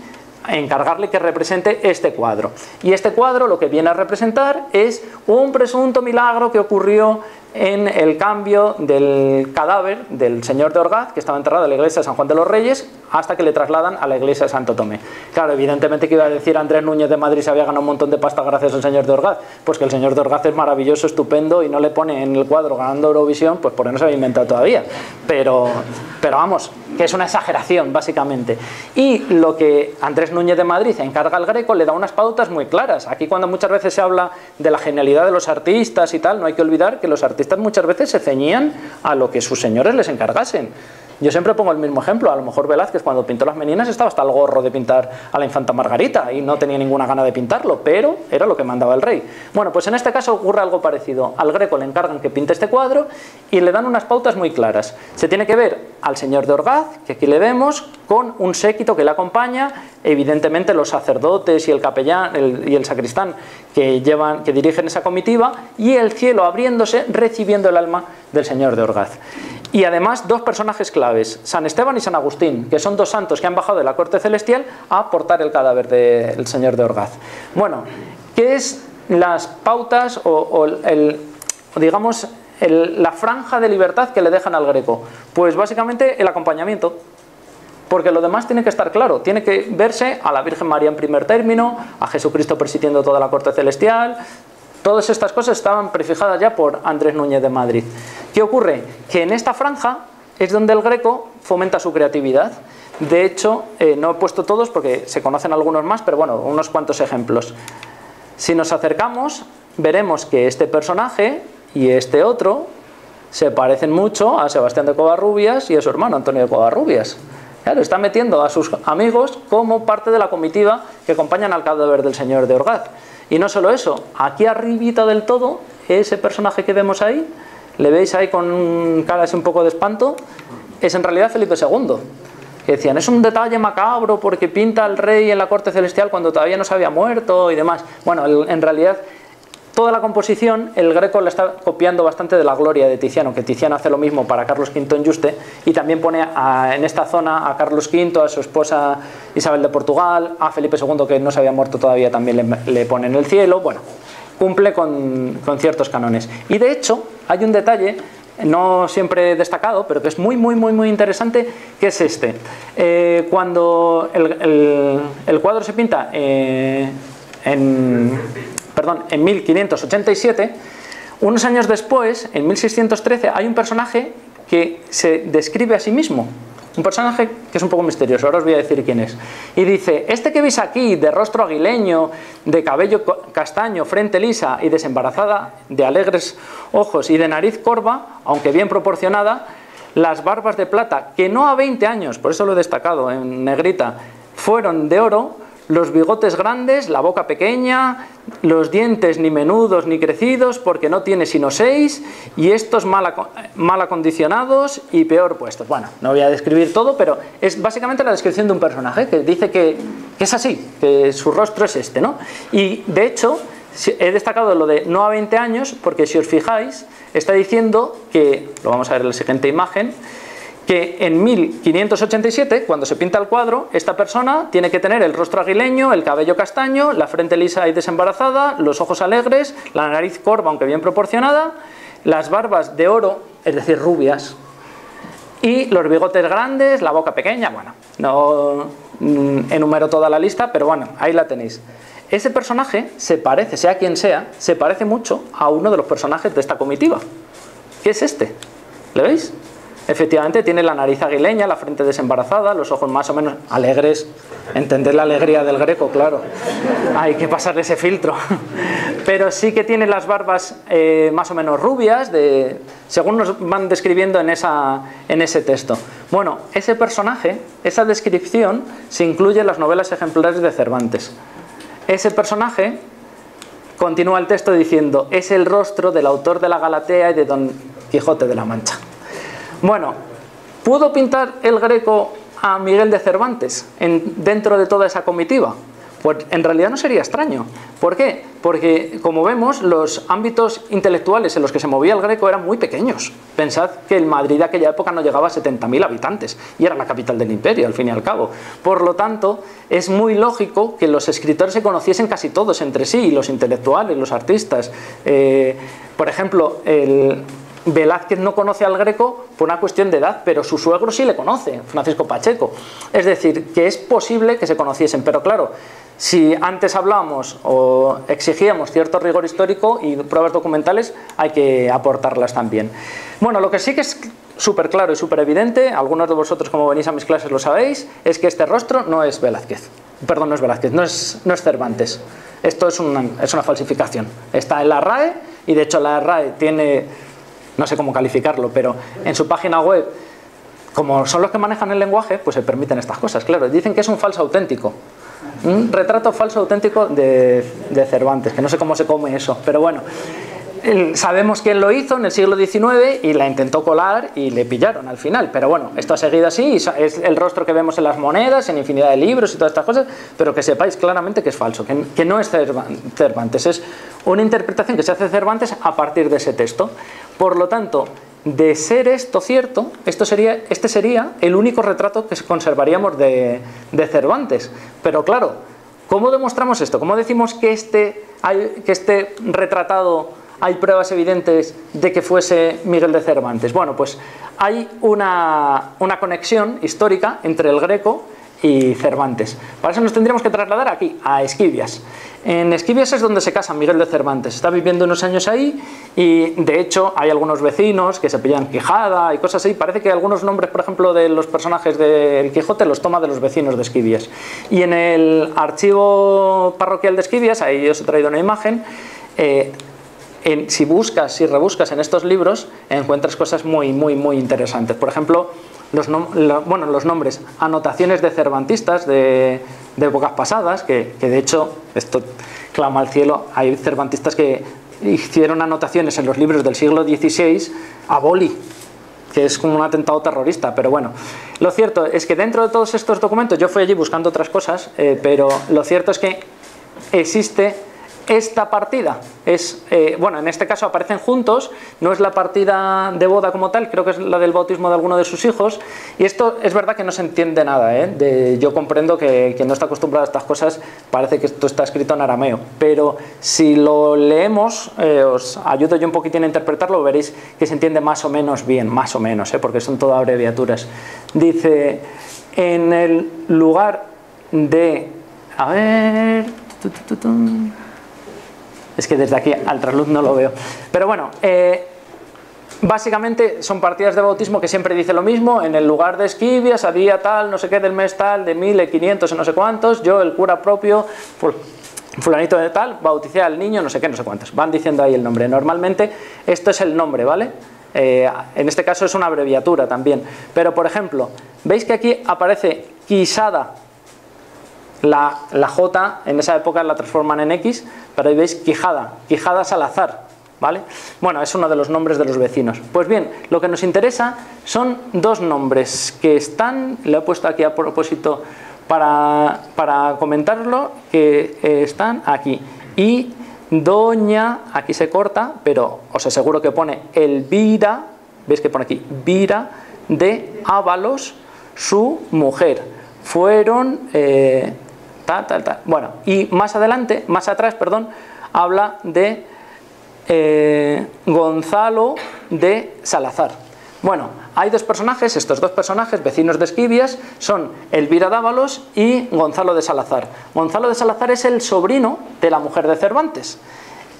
encargarle que represente este cuadro. Y este cuadro lo que viene a representar es un presunto milagro que ocurrió en el cambio del cadáver del señor de Orgaz, que estaba enterrado en la iglesia de San Juan de los Reyes, hasta que le trasladan a la iglesia de Santo Tomé. Claro, evidentemente que iba a decir Andrés Núñez de Madrid se había ganado un montón de pasta gracias al señor de Orgaz, pues que el señor de Orgaz es maravilloso, estupendo y no le pone en el cuadro ganando Eurovisión, pues por eso no se había inventado todavía. Pero, pero vamos, que es una exageración básicamente. Y lo que Andrés Núñez de Madrid encarga al Greco le da unas pautas muy claras. Aquí cuando muchas veces se habla de la genialidad de los artistas y tal, no hay que olvidar que los artistas muchas veces se ceñían a lo que sus señores les encargasen. Yo siempre pongo el mismo ejemplo. A lo mejor Velázquez cuando pintó las meninas estaba hasta el gorro de pintar a la infanta Margarita y no tenía ninguna gana de pintarlo, pero era lo que mandaba el rey. Bueno, pues en este caso ocurre algo parecido. Al Greco le encargan que pinte este cuadro y le dan unas pautas muy claras. Se tiene que ver al señor de Orgaz, que aquí le vemos, con un séquito que le acompaña, evidentemente los sacerdotes y el capellán y el sacristán que, llevan, que dirigen esa comitiva, y el cielo abriéndose, recibiendo el alma del señor de Orgaz. Y además dos personajes claves, San Esteban y San Agustín, que son dos santos que han bajado de la corte celestial a portar el cadáver del señor de Orgaz. Bueno, ¿qué es las pautas o, el, digamos, la franja de libertad que le dejan al greco? Pues básicamente el acompañamiento. Porque lo demás tiene que estar claro, tiene que verse a la Virgen María en primer término, a Jesucristo presidiendo toda la corte celestial, Todas estas cosas estaban prefijadas ya por Andrés Núñez de Madrid. ¿Qué ocurre? Que en esta franja es donde el greco fomenta su creatividad. De hecho, eh, no he puesto todos porque se conocen algunos más, pero bueno, unos cuantos ejemplos. Si nos acercamos, veremos que este personaje y este otro se parecen mucho a Sebastián de Covarrubias y a su hermano Antonio de Covarrubias. Claro, está metiendo a sus amigos como parte de la comitiva que acompañan al cadáver del señor de Orgaz. Y no solo eso, aquí arribita del todo, ese personaje que vemos ahí, le veis ahí con cara un poco de espanto, es en realidad Felipe II. Que decían, es un detalle macabro porque pinta al rey en la corte celestial cuando todavía no se había muerto y demás. Bueno, en realidad toda la composición, el Greco la está copiando bastante de la gloria de Tiziano, que Tiziano hace lo mismo para Carlos V en Juste y también pone en esta zona a Carlos V, a su esposa Isabel de Portugal, a Felipe II, que no se había muerto todavía, también le, pone en el cielo. Bueno, cumple con, ciertos cánones. Y de hecho, hay un detalle no siempre destacado, pero que es muy, muy, muy, muy interesante, que es este. Eh, cuando el, cuadro se pinta eh, en, perdón, en 1587, unos años después, en 1613, hay un personaje que se describe a sí mismo. Un personaje que es un poco misterioso, ahora os voy a decir quién es. Y dice, este que veis aquí, de rostro aguileño, de cabello castaño, frente lisa y desembarazada, de alegres ojos y de nariz corva, aunque bien proporcionada, las barbas de plata, que no a 20 años, por eso lo he destacado en negrita, fueron de oro, los bigotes grandes, la boca pequeña, los dientes ni menudos ni crecidos porque no tiene sino seis y estos mal, mal acondicionados y peor puestos. Bueno, no voy a describir todo, pero es básicamente la descripción de un personaje que dice que, que es así, que su rostro es este, ¿no? Y de hecho, he destacado lo de no a 20 años porque si os fijáis, está diciendo que, lo vamos a ver en la siguiente imagen, que en 1587, cuando se pinta el cuadro, esta persona tiene que tener el rostro aguileño, el cabello castaño, la frente lisa y desembarazada, los ojos alegres, la nariz corva aunque bien proporcionada, las barbas de oro, es decir, rubias, y los bigotes grandes, la boca pequeña, bueno, no mm, enumero toda la lista, pero bueno, ahí la tenéis. Ese personaje se parece, sea quien sea, se parece mucho a uno de los personajes de esta comitiva. ¿Qué es este? ¿Le veis? Efectivamente tiene la nariz aguileña, la frente desembarazada, los ojos más o menos alegres. Entender la alegría del greco, claro. Hay que pasar ese filtro. Pero sí que tiene las barbas eh, más o menos rubias, de, según nos van describiendo en, esa, en ese texto. Bueno, ese personaje, esa descripción, se incluye en las novelas ejemplares de Cervantes. Ese personaje continúa el texto diciendo, es el rostro del autor de la Galatea y de Don Quijote de la Mancha. Bueno, ¿pudo pintar el Greco a Miguel de Cervantes dentro de toda esa comitiva? Pues en realidad no sería extraño. ¿Por qué? Porque, como vemos, los ámbitos intelectuales en los que se movía el Greco eran muy pequeños. Pensad que el Madrid de aquella época no llegaba a 70.000 habitantes y era la capital del imperio, al fin y al cabo. Por lo tanto, es muy lógico que los escritores se conociesen casi todos entre sí, los intelectuales, los artistas. Eh, por ejemplo, el, Velázquez no conoce al Greco por una cuestión de edad, pero su suegro sí le conoce, Francisco Pacheco. Es decir, que es posible que se conociesen, pero claro, si antes hablábamos o exigíamos cierto rigor histórico y pruebas documentales, hay que aportarlas también. Bueno, lo que sí que es súper claro y súper evidente, algunos de vosotros como venís a mis clases lo sabéis, es que este rostro no es Velázquez. Perdón, no es Velázquez, no es, no es Cervantes. Esto es una, es una falsificación. Está en la RAE y de hecho la RAE tiene no sé cómo calificarlo, pero en su página web, como son los que manejan el lenguaje, pues se permiten estas cosas. Claro, dicen que es un falso auténtico. Un retrato falso auténtico de, de Cervantes, que no sé cómo se come eso, pero bueno, sabemos quién lo hizo en el siglo XIX y la intentó colar y le pillaron al final. Pero bueno, esto ha seguido así, es el rostro que vemos en las monedas, en infinidad de libros y todas estas cosas, pero que sepáis claramente que es falso, que, no es Cervantes, es una interpretación que se hace Cervantes a partir de ese texto. Por lo tanto, de ser esto cierto, esto sería, este sería el único retrato que conservaríamos de, de Cervantes. Pero claro, ¿cómo demostramos esto? ¿Cómo decimos que este, que este retratado hay pruebas evidentes de que fuese Miguel de Cervantes. Bueno, pues hay una, conexión histórica entre el Greco y Cervantes. Para eso nos tendríamos que trasladar aquí, a Esquivias. En Esquivias es donde se casa Miguel de Cervantes. Está viviendo unos años ahí y de hecho hay algunos vecinos que se pillan Quijada y cosas así. Parece que algunos nombres, por ejemplo, de los personajes del Quijote los toma de los vecinos de Esquivias. Y en el archivo parroquial de Esquivias, ahí os he traído una imagen, eh, si buscas y rebuscas en estos libros, encuentras cosas muy, muy, muy interesantes. Por ejemplo, los, bueno, los nombres, anotaciones de cervantistas de, épocas pasadas, que, de hecho, esto clama al cielo, hay cervantistas que hicieron anotaciones en los libros del siglo XVI a boli, que es como un atentado terrorista, pero bueno. Lo cierto es que dentro de todos estos documentos, yo fui allí buscando otras cosas, eh, pero lo cierto es que existe esta partida es, eh, bueno, en este caso aparecen juntos, no es la partida de boda como tal, creo que es la del bautismo de alguno de sus hijos, y esto es verdad que no se entiende nada, ¿eh? yo comprendo que quien no está acostumbrado a estas cosas parece que esto está escrito en arameo, pero si lo leemos, eh, os ayudo yo un poquitín a interpretarlo, veréis que se entiende más o menos bien, más o menos, porque son todas abreviaturas. Dice, en el lugar de, a ver... Es que desde aquí al trasluz no lo veo. Pero bueno, eh, básicamente son partidas de bautismo que siempre dice lo mismo. En el lugar de Esquivias había tal, no sé qué, del mes tal, de 1500 y no sé cuántos. Yo, el cura propio, fulanito de tal, bauticé al niño, no sé qué, no sé cuántos. Van diciendo ahí el nombre. Normalmente esto es el nombre, ¿vale? Eh, en este caso es una abreviatura también. Pero, por ejemplo, ¿veis que aquí aparece Quisada La, J en esa época la transforman en X, pero ahí veis Quijada, Quijada Salazar, ¿Vale? Bueno, es uno de los nombres de los vecinos. Pues bien, lo que nos interesa son dos nombres que están, le he puesto aquí a propósito para, para comentarlo, que eh, están aquí. Y Doña, aquí se corta, pero os aseguro que pone Elvira, veis que pone aquí, Vira de Ábalos, su mujer. Fueron eh, tal. Bueno, y más adelante, más atrás, perdón, habla de eh, Gonzalo de Salazar. Bueno, hay dos personajes, estos dos personajes, vecinos de Esquivias, son Elvira Dávalos y Gonzalo de Salazar. Gonzalo de Salazar es el sobrino de la mujer de Cervantes.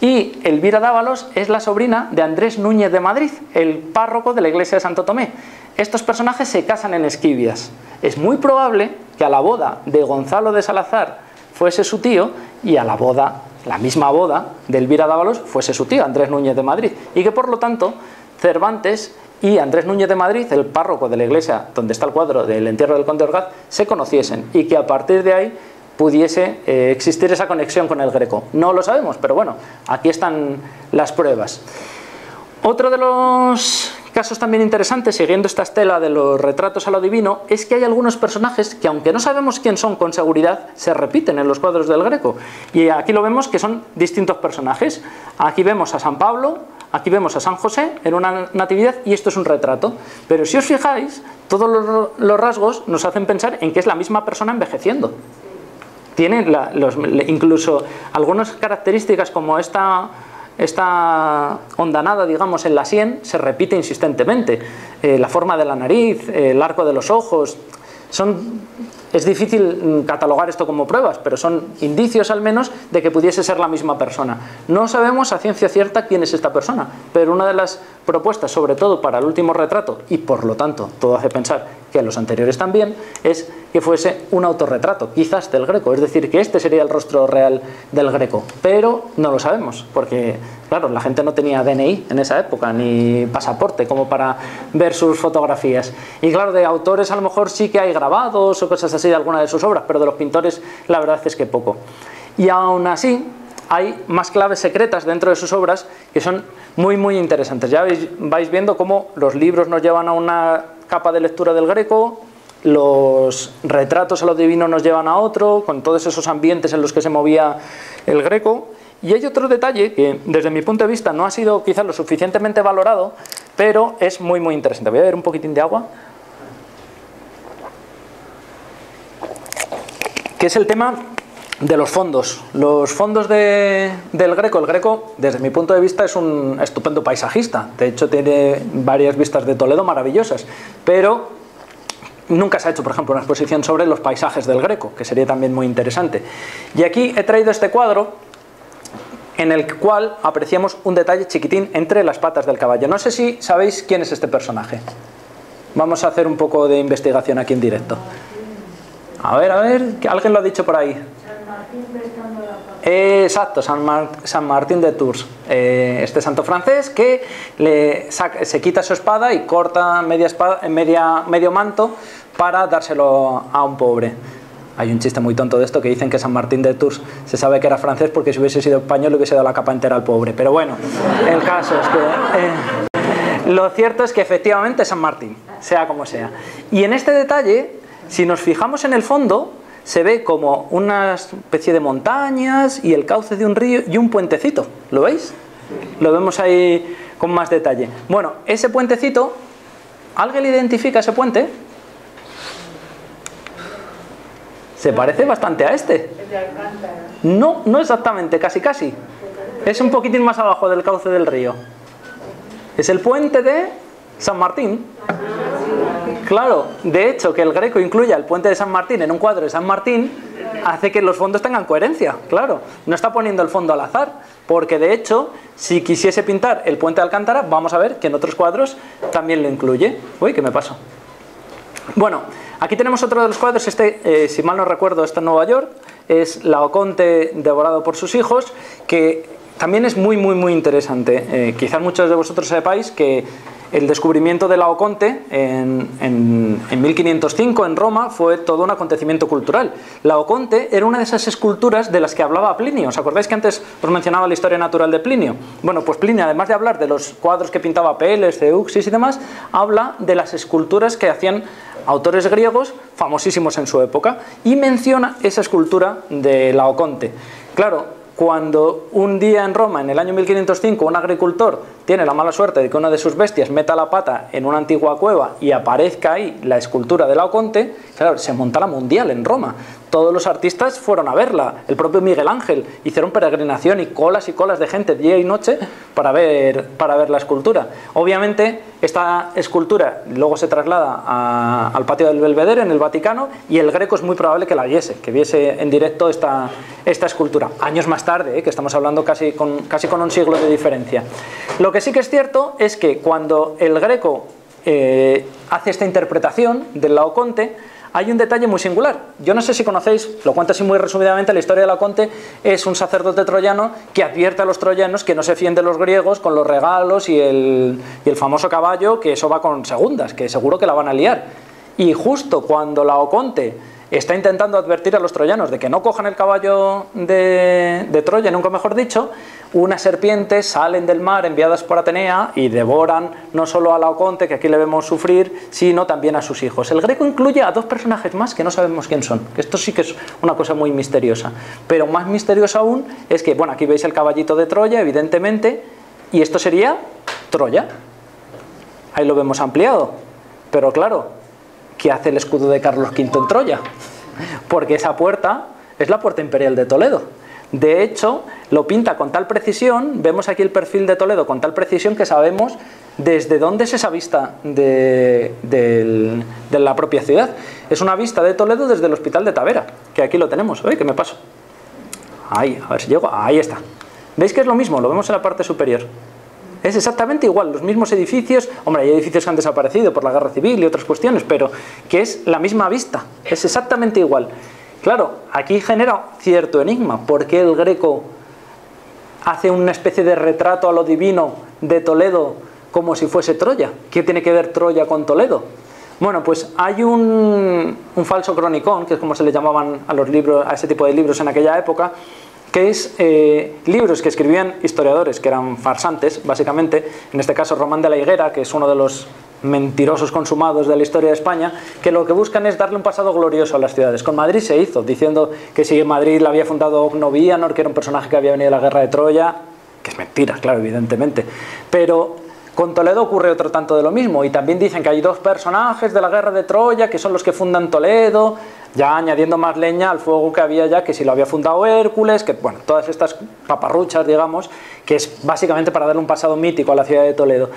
Y Elvira Dávalos es la sobrina de Andrés Núñez de Madrid, el párroco de la iglesia de Santo Tomé. Estos personajes se casan en Esquivias. Es muy probable que a la boda de Gonzalo de Salazar fuese su tío y a la boda la misma boda de Elvira Dávalos fuese su tío, Andrés Núñez de Madrid, y que por lo tanto Cervantes y Andrés Núñez de Madrid, el párroco de la iglesia donde está el cuadro del entierro del conde Orgaz, se conociesen y que a partir de ahí pudiese eh, existir esa conexión con el greco. No lo sabemos, pero bueno, aquí están las pruebas. Otro de los casos también interesantes, siguiendo esta estela de los retratos a lo divino, es que hay algunos personajes que, aunque no sabemos quién son con seguridad, se repiten en los cuadros del Greco. Y aquí lo vemos que son distintos personajes. Aquí vemos a San Pablo, aquí vemos a San José en una natividad y esto es un retrato. Pero si os fijáis, todos los, rasgos nos hacen pensar en que es la misma persona envejeciendo. Tiene incluso algunas características como esta esta ondanada, digamos, en la sien se repite insistentemente. Eh, la forma de la nariz, el arco de los ojos, son es difícil mm, catalogar esto como pruebas, pero son indicios al menos de que pudiese ser la misma persona. No sabemos a ciencia cierta quién es esta persona, pero una de las propuestas, sobre todo para el último retrato, y por lo tanto todo hace pensar que los anteriores también, es que fuese un autorretrato, quizás del Greco, es decir, que este sería el rostro real del Greco, pero no lo sabemos, porque claro, la gente no tenía DNI en esa época, ni pasaporte como para ver sus fotografías. Y claro, de autores a lo mejor sí que hay grabados o cosas así de alguna de sus obras, pero de los pintores la verdad es que poco. Y aún así, hay más claves secretas dentro de sus obras que son muy muy interesantes. Ya vais viendo cómo los libros nos llevan a una capa de lectura del greco, los retratos a lo divino nos llevan a otro, con todos esos ambientes en los que se movía el greco. Y hay otro detalle que desde mi punto de vista no ha sido quizás lo suficientemente valorado, pero es muy muy interesante. Voy a ver un poquitín de agua. Que es el tema de los fondos. Los fondos del Greco. El Greco, desde mi punto de vista, es un estupendo paisajista. De hecho, tiene varias vistas de Toledo maravillosas. Pero nunca se ha hecho, por ejemplo, una exposición sobre los paisajes del Greco, que sería también muy interesante. Y aquí he traído este cuadro en el cual apreciamos un detalle chiquitín entre las patas del caballo. No sé si sabéis quién es este personaje. Vamos a hacer un poco de investigación aquí en directo. A ver, a ver, alguien lo ha dicho por ahí exacto, San, Martín de Tours, eh, este santo francés que le se quita su espada y corta media espada, media, medio manto para dárselo a un pobre. Hay un chiste muy tonto de esto que dicen que San Martín de Tours se sabe que era francés porque si hubiese sido español le hubiese dado la capa entera al pobre. Pero bueno, el caso es que... Eh, lo cierto es que efectivamente San Martín, sea como sea. Y en este detalle, si nos fijamos en el fondo, se ve como una especie de montañas y el cauce de un río y un puentecito. ¿Lo veis? Lo vemos ahí con más detalle. Bueno, ese puentecito, ¿alguien le identifica ese puente? Se parece bastante a este. No, no exactamente, casi casi. Es un poquitín más abajo del cauce del río. Es el puente de San Martín. Claro, de hecho, que el Greco incluya el puente de San Martín en un cuadro de San Martín hace que los fondos tengan coherencia, claro. No está poniendo el fondo al azar, porque de hecho, si quisiese pintar el puente de Alcántara, vamos a ver que en otros cuadros también lo incluye. Uy, ¿qué me pasó? Bueno, aquí tenemos otro de los cuadros, este, eh, si mal no recuerdo, está en Nueva York, es Laoconte devorado por sus hijos, que también es muy, muy, muy interesante. Eh, quizás muchos de vosotros sepáis que el descubrimiento de Laoconte en, en, en, 1505 en Roma fue todo un acontecimiento cultural. Laoconte era una de esas esculturas de las que hablaba Plinio. ¿Os acordáis que antes os mencionaba la historia natural de Plinio? Bueno, pues Plinio, además de hablar de los cuadros que pintaba Peles, Zeuxis y demás, habla de las esculturas que hacían autores griegos famosísimos en su época y menciona esa escultura de Laoconte. Claro, cuando un día en Roma, en el año 1505, un agricultor tiene la mala suerte de que una de sus bestias meta la pata en una antigua cueva y aparezca ahí la escultura de Laoconte, claro, se monta la mundial en Roma. Todos los artistas fueron a verla, el propio Miguel Ángel, hicieron peregrinación y colas y colas de gente día y noche para ver, para ver la escultura. Obviamente, esta escultura luego se traslada a, al patio del Belvedere en el Vaticano y el Greco es muy probable que la viese, que viese en directo esta, esta escultura. Años más tarde, ¿eh? que estamos hablando casi con, casi con un siglo de diferencia. Lo que sí que es cierto es que cuando el Greco eh, hace esta interpretación del Laoconte, hay un detalle muy singular. Yo no sé si conocéis, lo cuento así muy resumidamente, la historia de Laoconte es un sacerdote troyano que advierte a los troyanos que no se fíen de los griegos con los regalos y el, y el famoso caballo, que eso va con segundas, que seguro que la van a liar. Y justo cuando Laoconte está intentando advertir a los troyanos de que no cojan el caballo de, de, Troya, nunca mejor dicho, unas serpientes salen del mar enviadas por Atenea y devoran no solo a Laoconte, que aquí le vemos sufrir, sino también a sus hijos. El greco incluye a dos personajes más que no sabemos quién son, que esto sí que es una cosa muy misteriosa. Pero más misterioso aún es que, bueno, aquí veis el caballito de Troya, evidentemente, y esto sería Troya. Ahí lo vemos ampliado. Pero claro, ¿qué hace el escudo de Carlos V en Troya? Porque esa puerta es la puerta imperial de Toledo. De hecho, lo pinta con tal precisión, vemos aquí el perfil de Toledo con tal precisión que sabemos desde dónde es esa vista de, la propia ciudad. Es una vista de Toledo desde el hospital de Tavera, que aquí lo tenemos. Uy, ¿qué me paso? Ahí, a ver si llego. Ahí está. ¿Veis que es lo mismo? Lo vemos en la parte superior. Es exactamente igual, los mismos edificios, hombre, hay edificios que han desaparecido por la guerra civil y otras cuestiones, pero que es la misma vista, es exactamente igual. Claro, aquí genera cierto enigma, ¿por qué el greco hace una especie de retrato a lo divino de Toledo como si fuese Troya? ¿Qué tiene que ver Troya con Toledo? Bueno, pues hay un, un falso cronicón, que es como se le llamaban a los libros, a ese tipo de libros en aquella época, que es eh, libros que escribían historiadores que eran farsantes, básicamente, en este caso Román de la Higuera, que es uno de los mentirosos consumados de la historia de España, que lo que buscan es darle un pasado glorioso a las ciudades. Con Madrid se hizo, diciendo que si Madrid la había fundado Novianor, que era un personaje que había venido de la guerra de Troya, que es mentira, claro, evidentemente, pero con Toledo ocurre otro tanto de lo mismo y también dicen que hay dos personajes de la guerra de Troya que son los que fundan Toledo, ya añadiendo más leña al fuego que había ya, que si lo había fundado Hércules, que bueno, todas estas paparruchas, digamos, que es básicamente para darle un pasado mítico a la ciudad de Toledo.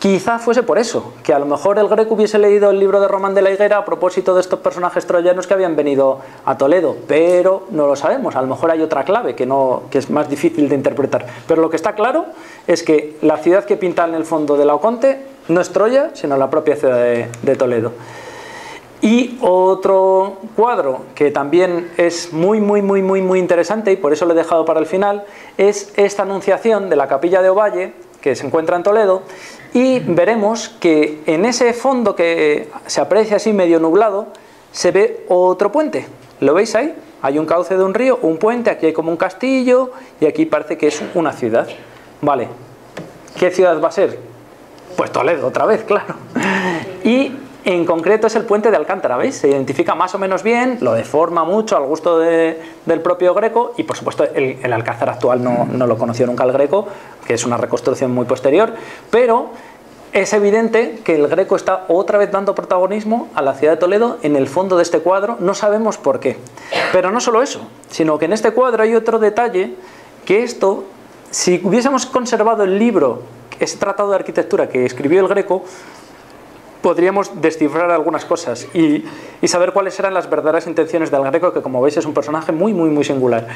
Quizá fuese por eso, que a lo mejor el Greco hubiese leído el libro de Román de la Higuera a propósito de estos personajes troyanos que habían venido a Toledo, pero no lo sabemos, a lo mejor hay otra clave que, no, que es más difícil de interpretar. Pero lo que está claro es que la ciudad que pinta en el fondo de Laoconte no es Troya, sino la propia ciudad de, de Toledo. Y otro cuadro que también es muy, muy, muy, muy, muy interesante y por eso lo he dejado para el final, es esta anunciación de la capilla de Ovalle, que se encuentra en Toledo, y veremos que en ese fondo que se aprecia así medio nublado, se ve otro puente. ¿Lo veis ahí? Hay un cauce de un río, un puente, aquí hay como un castillo y aquí parece que es una ciudad. Vale, ¿qué ciudad va a ser? Pues Toledo, otra vez, claro. Y en concreto es el puente de Alcántara, ¿veis? Se identifica más o menos bien, lo deforma mucho al gusto de, del propio Greco y por supuesto el, el Alcázar actual no, no, lo conoció nunca el Greco, que es una reconstrucción muy posterior, pero es evidente que el Greco está otra vez dando protagonismo a la ciudad de Toledo en el fondo de este cuadro, no sabemos por qué. Pero no solo eso, sino que en este cuadro hay otro detalle, que esto, si hubiésemos conservado el libro, ese tratado de arquitectura que escribió el Greco, podríamos descifrar algunas cosas y, saber cuáles eran las verdaderas intenciones del Greco, que como veis es un personaje muy, muy, muy singular.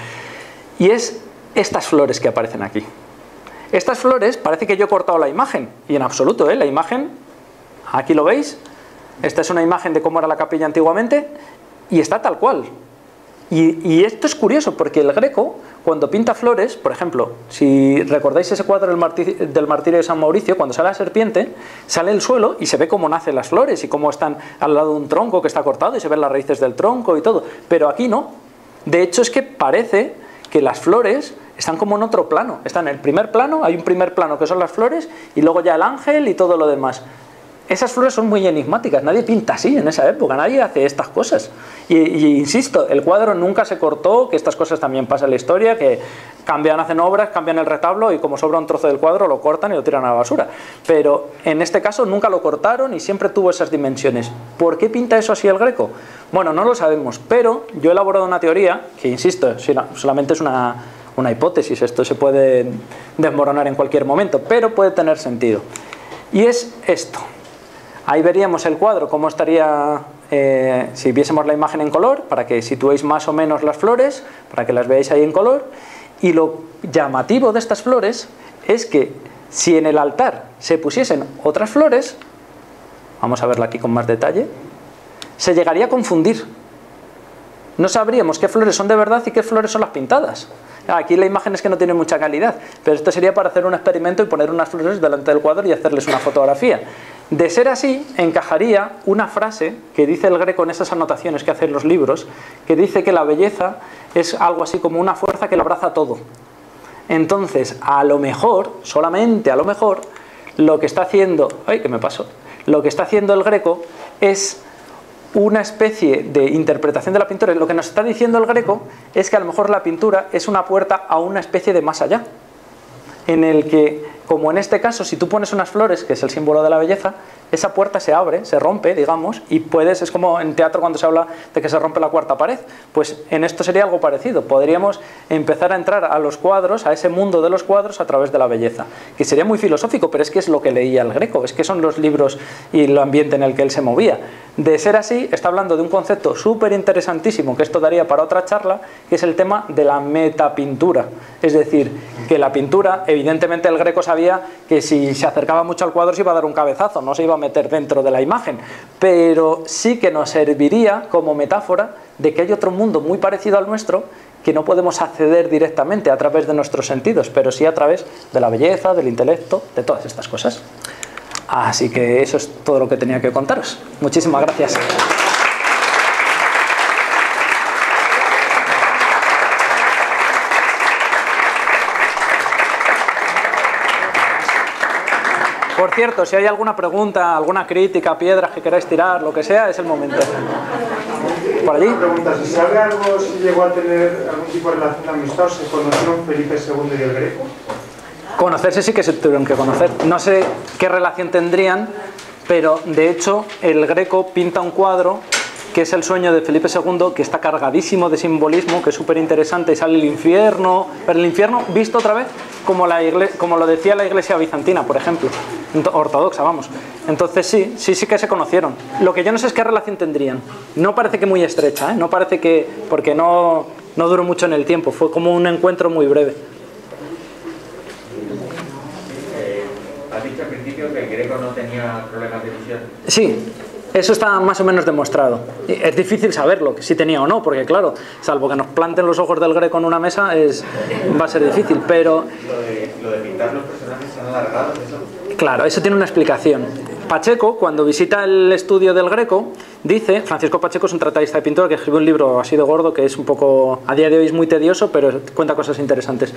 Y es estas flores que aparecen aquí. Estas flores, parece que yo he cortado la imagen, y en absoluto, ¿eh? la imagen, aquí lo veis, esta es una imagen de cómo era la capilla antiguamente, y está tal cual. Y, esto es curioso porque el Greco, cuando pinta flores, por ejemplo, si recordáis ese cuadro del, martirio, de San Mauricio, cuando sale la serpiente, sale el suelo y se ve cómo nacen las flores y cómo están al lado de un tronco que está cortado y se ven las raíces del tronco y todo. Pero aquí no. De hecho es que parece que las flores están como en otro plano. Están en el primer plano, hay un primer plano que son las flores y luego ya el ángel y todo lo demás esas flores son muy enigmáticas, nadie pinta así en esa época, nadie hace estas cosas. Y, insisto, el cuadro nunca se cortó, que estas cosas también pasan en la historia, que cambian, hacen obras, cambian el retablo y como sobra un trozo del cuadro lo cortan y lo tiran a la basura. Pero en este caso nunca lo cortaron y siempre tuvo esas dimensiones. ¿Por qué pinta eso así el greco? Bueno, no lo sabemos, pero yo he elaborado una teoría, que insisto, solamente es una, una hipótesis, esto se puede desmoronar en cualquier momento, pero puede tener sentido. Y es esto. Ahí veríamos el cuadro, cómo estaría eh, si viésemos la imagen en color, para que situéis más o menos las flores, para que las veáis ahí en color. Y lo llamativo de estas flores es que si en el altar se pusiesen otras flores, vamos a verla aquí con más detalle, se llegaría a confundir. No sabríamos qué flores son de verdad y qué flores son las pintadas. Aquí la imagen es que no tiene mucha calidad, pero esto sería para hacer un experimento y poner unas flores delante del cuadro y hacerles una fotografía. De ser así, encajaría una frase que dice el Greco en esas anotaciones que hace en los libros, que dice que la belleza es algo así como una fuerza que lo abraza todo. Entonces, a lo mejor, solamente a lo mejor, lo que está haciendo, ay, que me pasó, lo que está haciendo el Greco es una especie de interpretación de la pintura. Lo que nos está diciendo el Greco es que a lo mejor la pintura es una puerta a una especie de más allá, en el que como en este caso, si tú pones unas flores, que es el símbolo de la belleza, esa puerta se abre, se rompe, digamos, y puedes, es como en teatro cuando se habla de que se rompe la cuarta pared, pues en esto sería algo parecido. Podríamos empezar a entrar a los cuadros, a ese mundo de los cuadros a través de la belleza, que sería muy filosófico, pero es que es lo que leía el greco, es que son los libros y el ambiente en el que él se movía. De ser así, está hablando de un concepto súper interesantísimo, que esto daría para otra charla, que es el tema de la metapintura. Es decir, que la pintura, evidentemente el greco que si se acercaba mucho al cuadro se iba a dar un cabezazo, no se iba a meter dentro de la imagen, pero sí que nos serviría como metáfora de que hay otro mundo muy parecido al nuestro que no podemos acceder directamente a través de nuestros sentidos, pero sí a través de la belleza, del intelecto, de todas estas cosas. Así que eso es todo lo que tenía que contaros. Muchísimas gracias. Cierto, si hay alguna pregunta, alguna crítica, piedras que queráis tirar, lo que sea, es el momento. ¿Por allí? Pregunta, ¿se sabe algo si llegó a tener algún tipo de relación amistosa? ¿Se conocieron Felipe II y el Greco? Conocerse sí que se tuvieron que conocer. No sé qué relación tendrían, pero de hecho el Greco pinta un cuadro que es el sueño de Felipe II, que está cargadísimo de simbolismo, que es súper interesante, y sale el infierno, pero el infierno visto otra vez como, la como lo decía la iglesia bizantina, por ejemplo, ortodoxa, vamos. Entonces sí, sí, sí que se conocieron. Lo que yo no sé es qué relación tendrían. No parece que muy estrecha, ¿eh? no parece que, porque no, no duró mucho en el tiempo, fue como un encuentro muy breve. Eh, has dicho al principio que el Greco no tenía problemas de visión. Sí, eso está más o menos demostrado. Es difícil saberlo, si tenía o no, porque claro, salvo que nos planten los ojos del Greco en una mesa, es, va a ser difícil, pero... Lo de, pintar los personajes tan alargados, eso... Claro, eso tiene una explicación. Pacheco, cuando visita el estudio del Greco, dice, Francisco Pacheco es un tratadista de pintura que escribió un libro así de gordo que es un poco, a día de hoy es muy tedioso, pero cuenta cosas interesantes.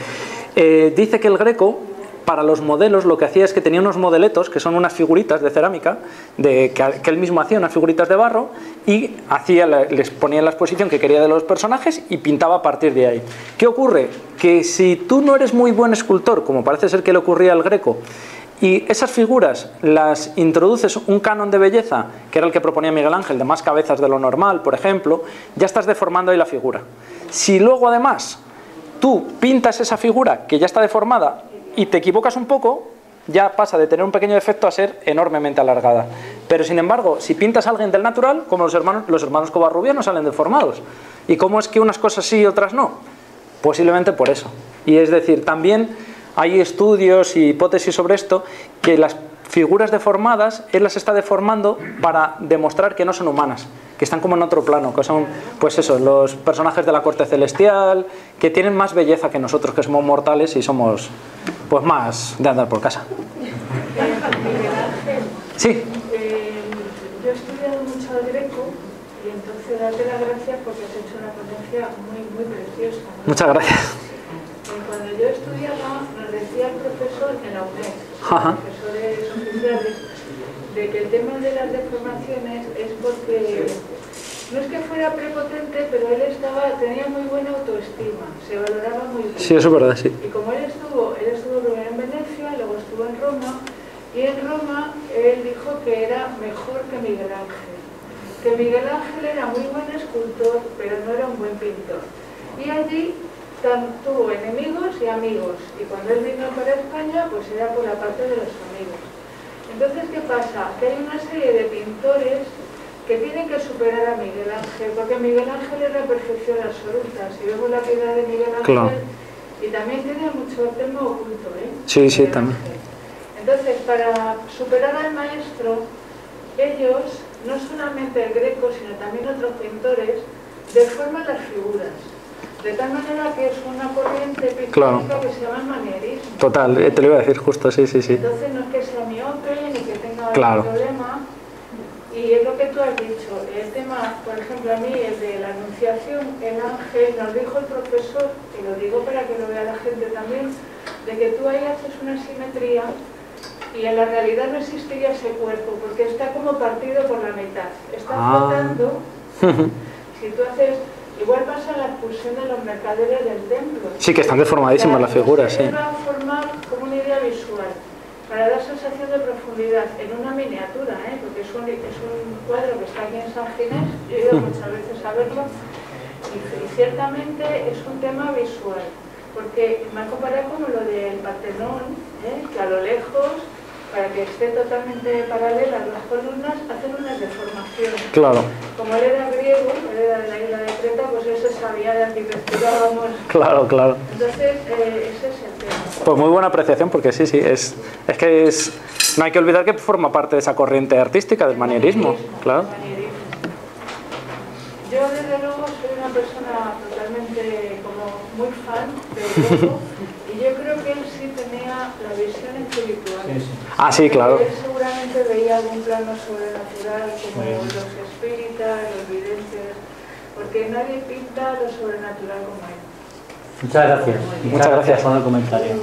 Eh, dice que el Greco para los modelos lo que hacía es que tenía unos modeletos, que son unas figuritas de cerámica, de, que, él mismo hacía unas figuritas de barro y hacía, les ponía en la exposición que quería de los personajes y pintaba a partir de ahí. ¿Qué ocurre? Que si tú no eres muy buen escultor, como parece ser que le ocurría al Greco, y esas figuras las introduces un canon de belleza, que era el que proponía Miguel Ángel, de más cabezas de lo normal, por ejemplo, ya estás deformando ahí la figura. Si luego además tú pintas esa figura que ya está deformada y te equivocas un poco, ya pasa de tener un pequeño defecto a ser enormemente alargada. Pero sin embargo, si pintas a alguien del natural, como los hermanos, los hermanos Covarrubias no salen deformados. ¿Y cómo es que unas cosas sí y otras no? Posiblemente por eso. Y es decir, también hay estudios y hipótesis sobre esto, que las figuras deformadas, él las está deformando para demostrar que no son humanas, que están como en otro plano, que son, pues eso, los personajes de la corte celestial, que tienen más belleza que nosotros, que somos mortales y somos, pues más de andar por casa. Sí. Eh, yo he estudiado mucho greco y entonces date las gracias porque has hecho una ponencia muy, muy preciosa. Muchas gracias. Cuando yo estudiaba, nos decía el profesor en la UNED, profesores oficiales, de que el tema de las deformaciones es porque no es que fuera prepotente, pero él estaba, tenía muy buena autoestima, se valoraba muy bien. Sí, eso es verdad, sí. Y como él estuvo, él estuvo primero en Venecia, luego estuvo en Roma, y en Roma él dijo que era mejor que Miguel Ángel. Que Miguel Ángel era muy buen escultor, pero no era un buen pintor. Y allí tan- tuvo enemigos y amigos. Y cuando él vino para España, pues era por la parte de los amigos. Entonces, ¿qué pasa? Que hay una serie de pintores que tienen que superar a Miguel Ángel, porque Miguel Ángel es la perfección absoluta. Si vemos la piedra de Miguel Ángel, Claro. y también tiene mucho tema oculto, ¿eh? Sí, sí, también. Entonces, para superar al maestro, ellos, no solamente el greco, sino también otros pintores, deforman las figuras. De tal manera que es una corriente Claro. que se llama el manierismo. Total, eh, te lo iba a decir justo, sí, sí, sí. Entonces no es que sea miope ni que tenga Claro. algún problema. Y es lo que tú has dicho. El tema, por ejemplo, a mí, el de la anunciación, el ángel, nos dijo el profesor, y lo digo para que lo vea la gente también, de que tú ahí haces una simetría y en la realidad no existiría ese cuerpo, porque está como partido por la mitad. Está Ah. flotando. Si tú haces, igual pasa la expulsión de los mercaderes del templo. Sí, que están deformadísimas las figuras, sí. Va a formar como una idea visual para dar sensación de profundidad en una miniatura, ¿eh? porque es un, es un cuadro que está aquí en San Ginés, yo he ido muchas veces a verlo, y, y ciertamente es un tema visual, porque me ha comparado como lo del Partenón, ¿eh? que a lo lejos, para que esté totalmente paralelas las columnas, hacen unas deformaciones. Claro, Como él era griego, él era de la isla de Creta, pues él se sabía de arquitectura, vamos. claro, claro. Entonces, eh, ese es el tema. Pues muy buena apreciación porque sí, sí, es, es que es, no hay que olvidar que forma parte de esa corriente artística del manierismo, claro. Manierismo. Yo, desde luego, soy una persona totalmente como muy fan del Greco y yo creo que él sí tenía la visión espiritual. Ah, sí, claro. Él seguramente veía algún plano sobrenatural como los espíritas, los videntes, porque nadie pinta lo sobrenatural como él. Muchas gracias. Muchas gracias. por el comentario.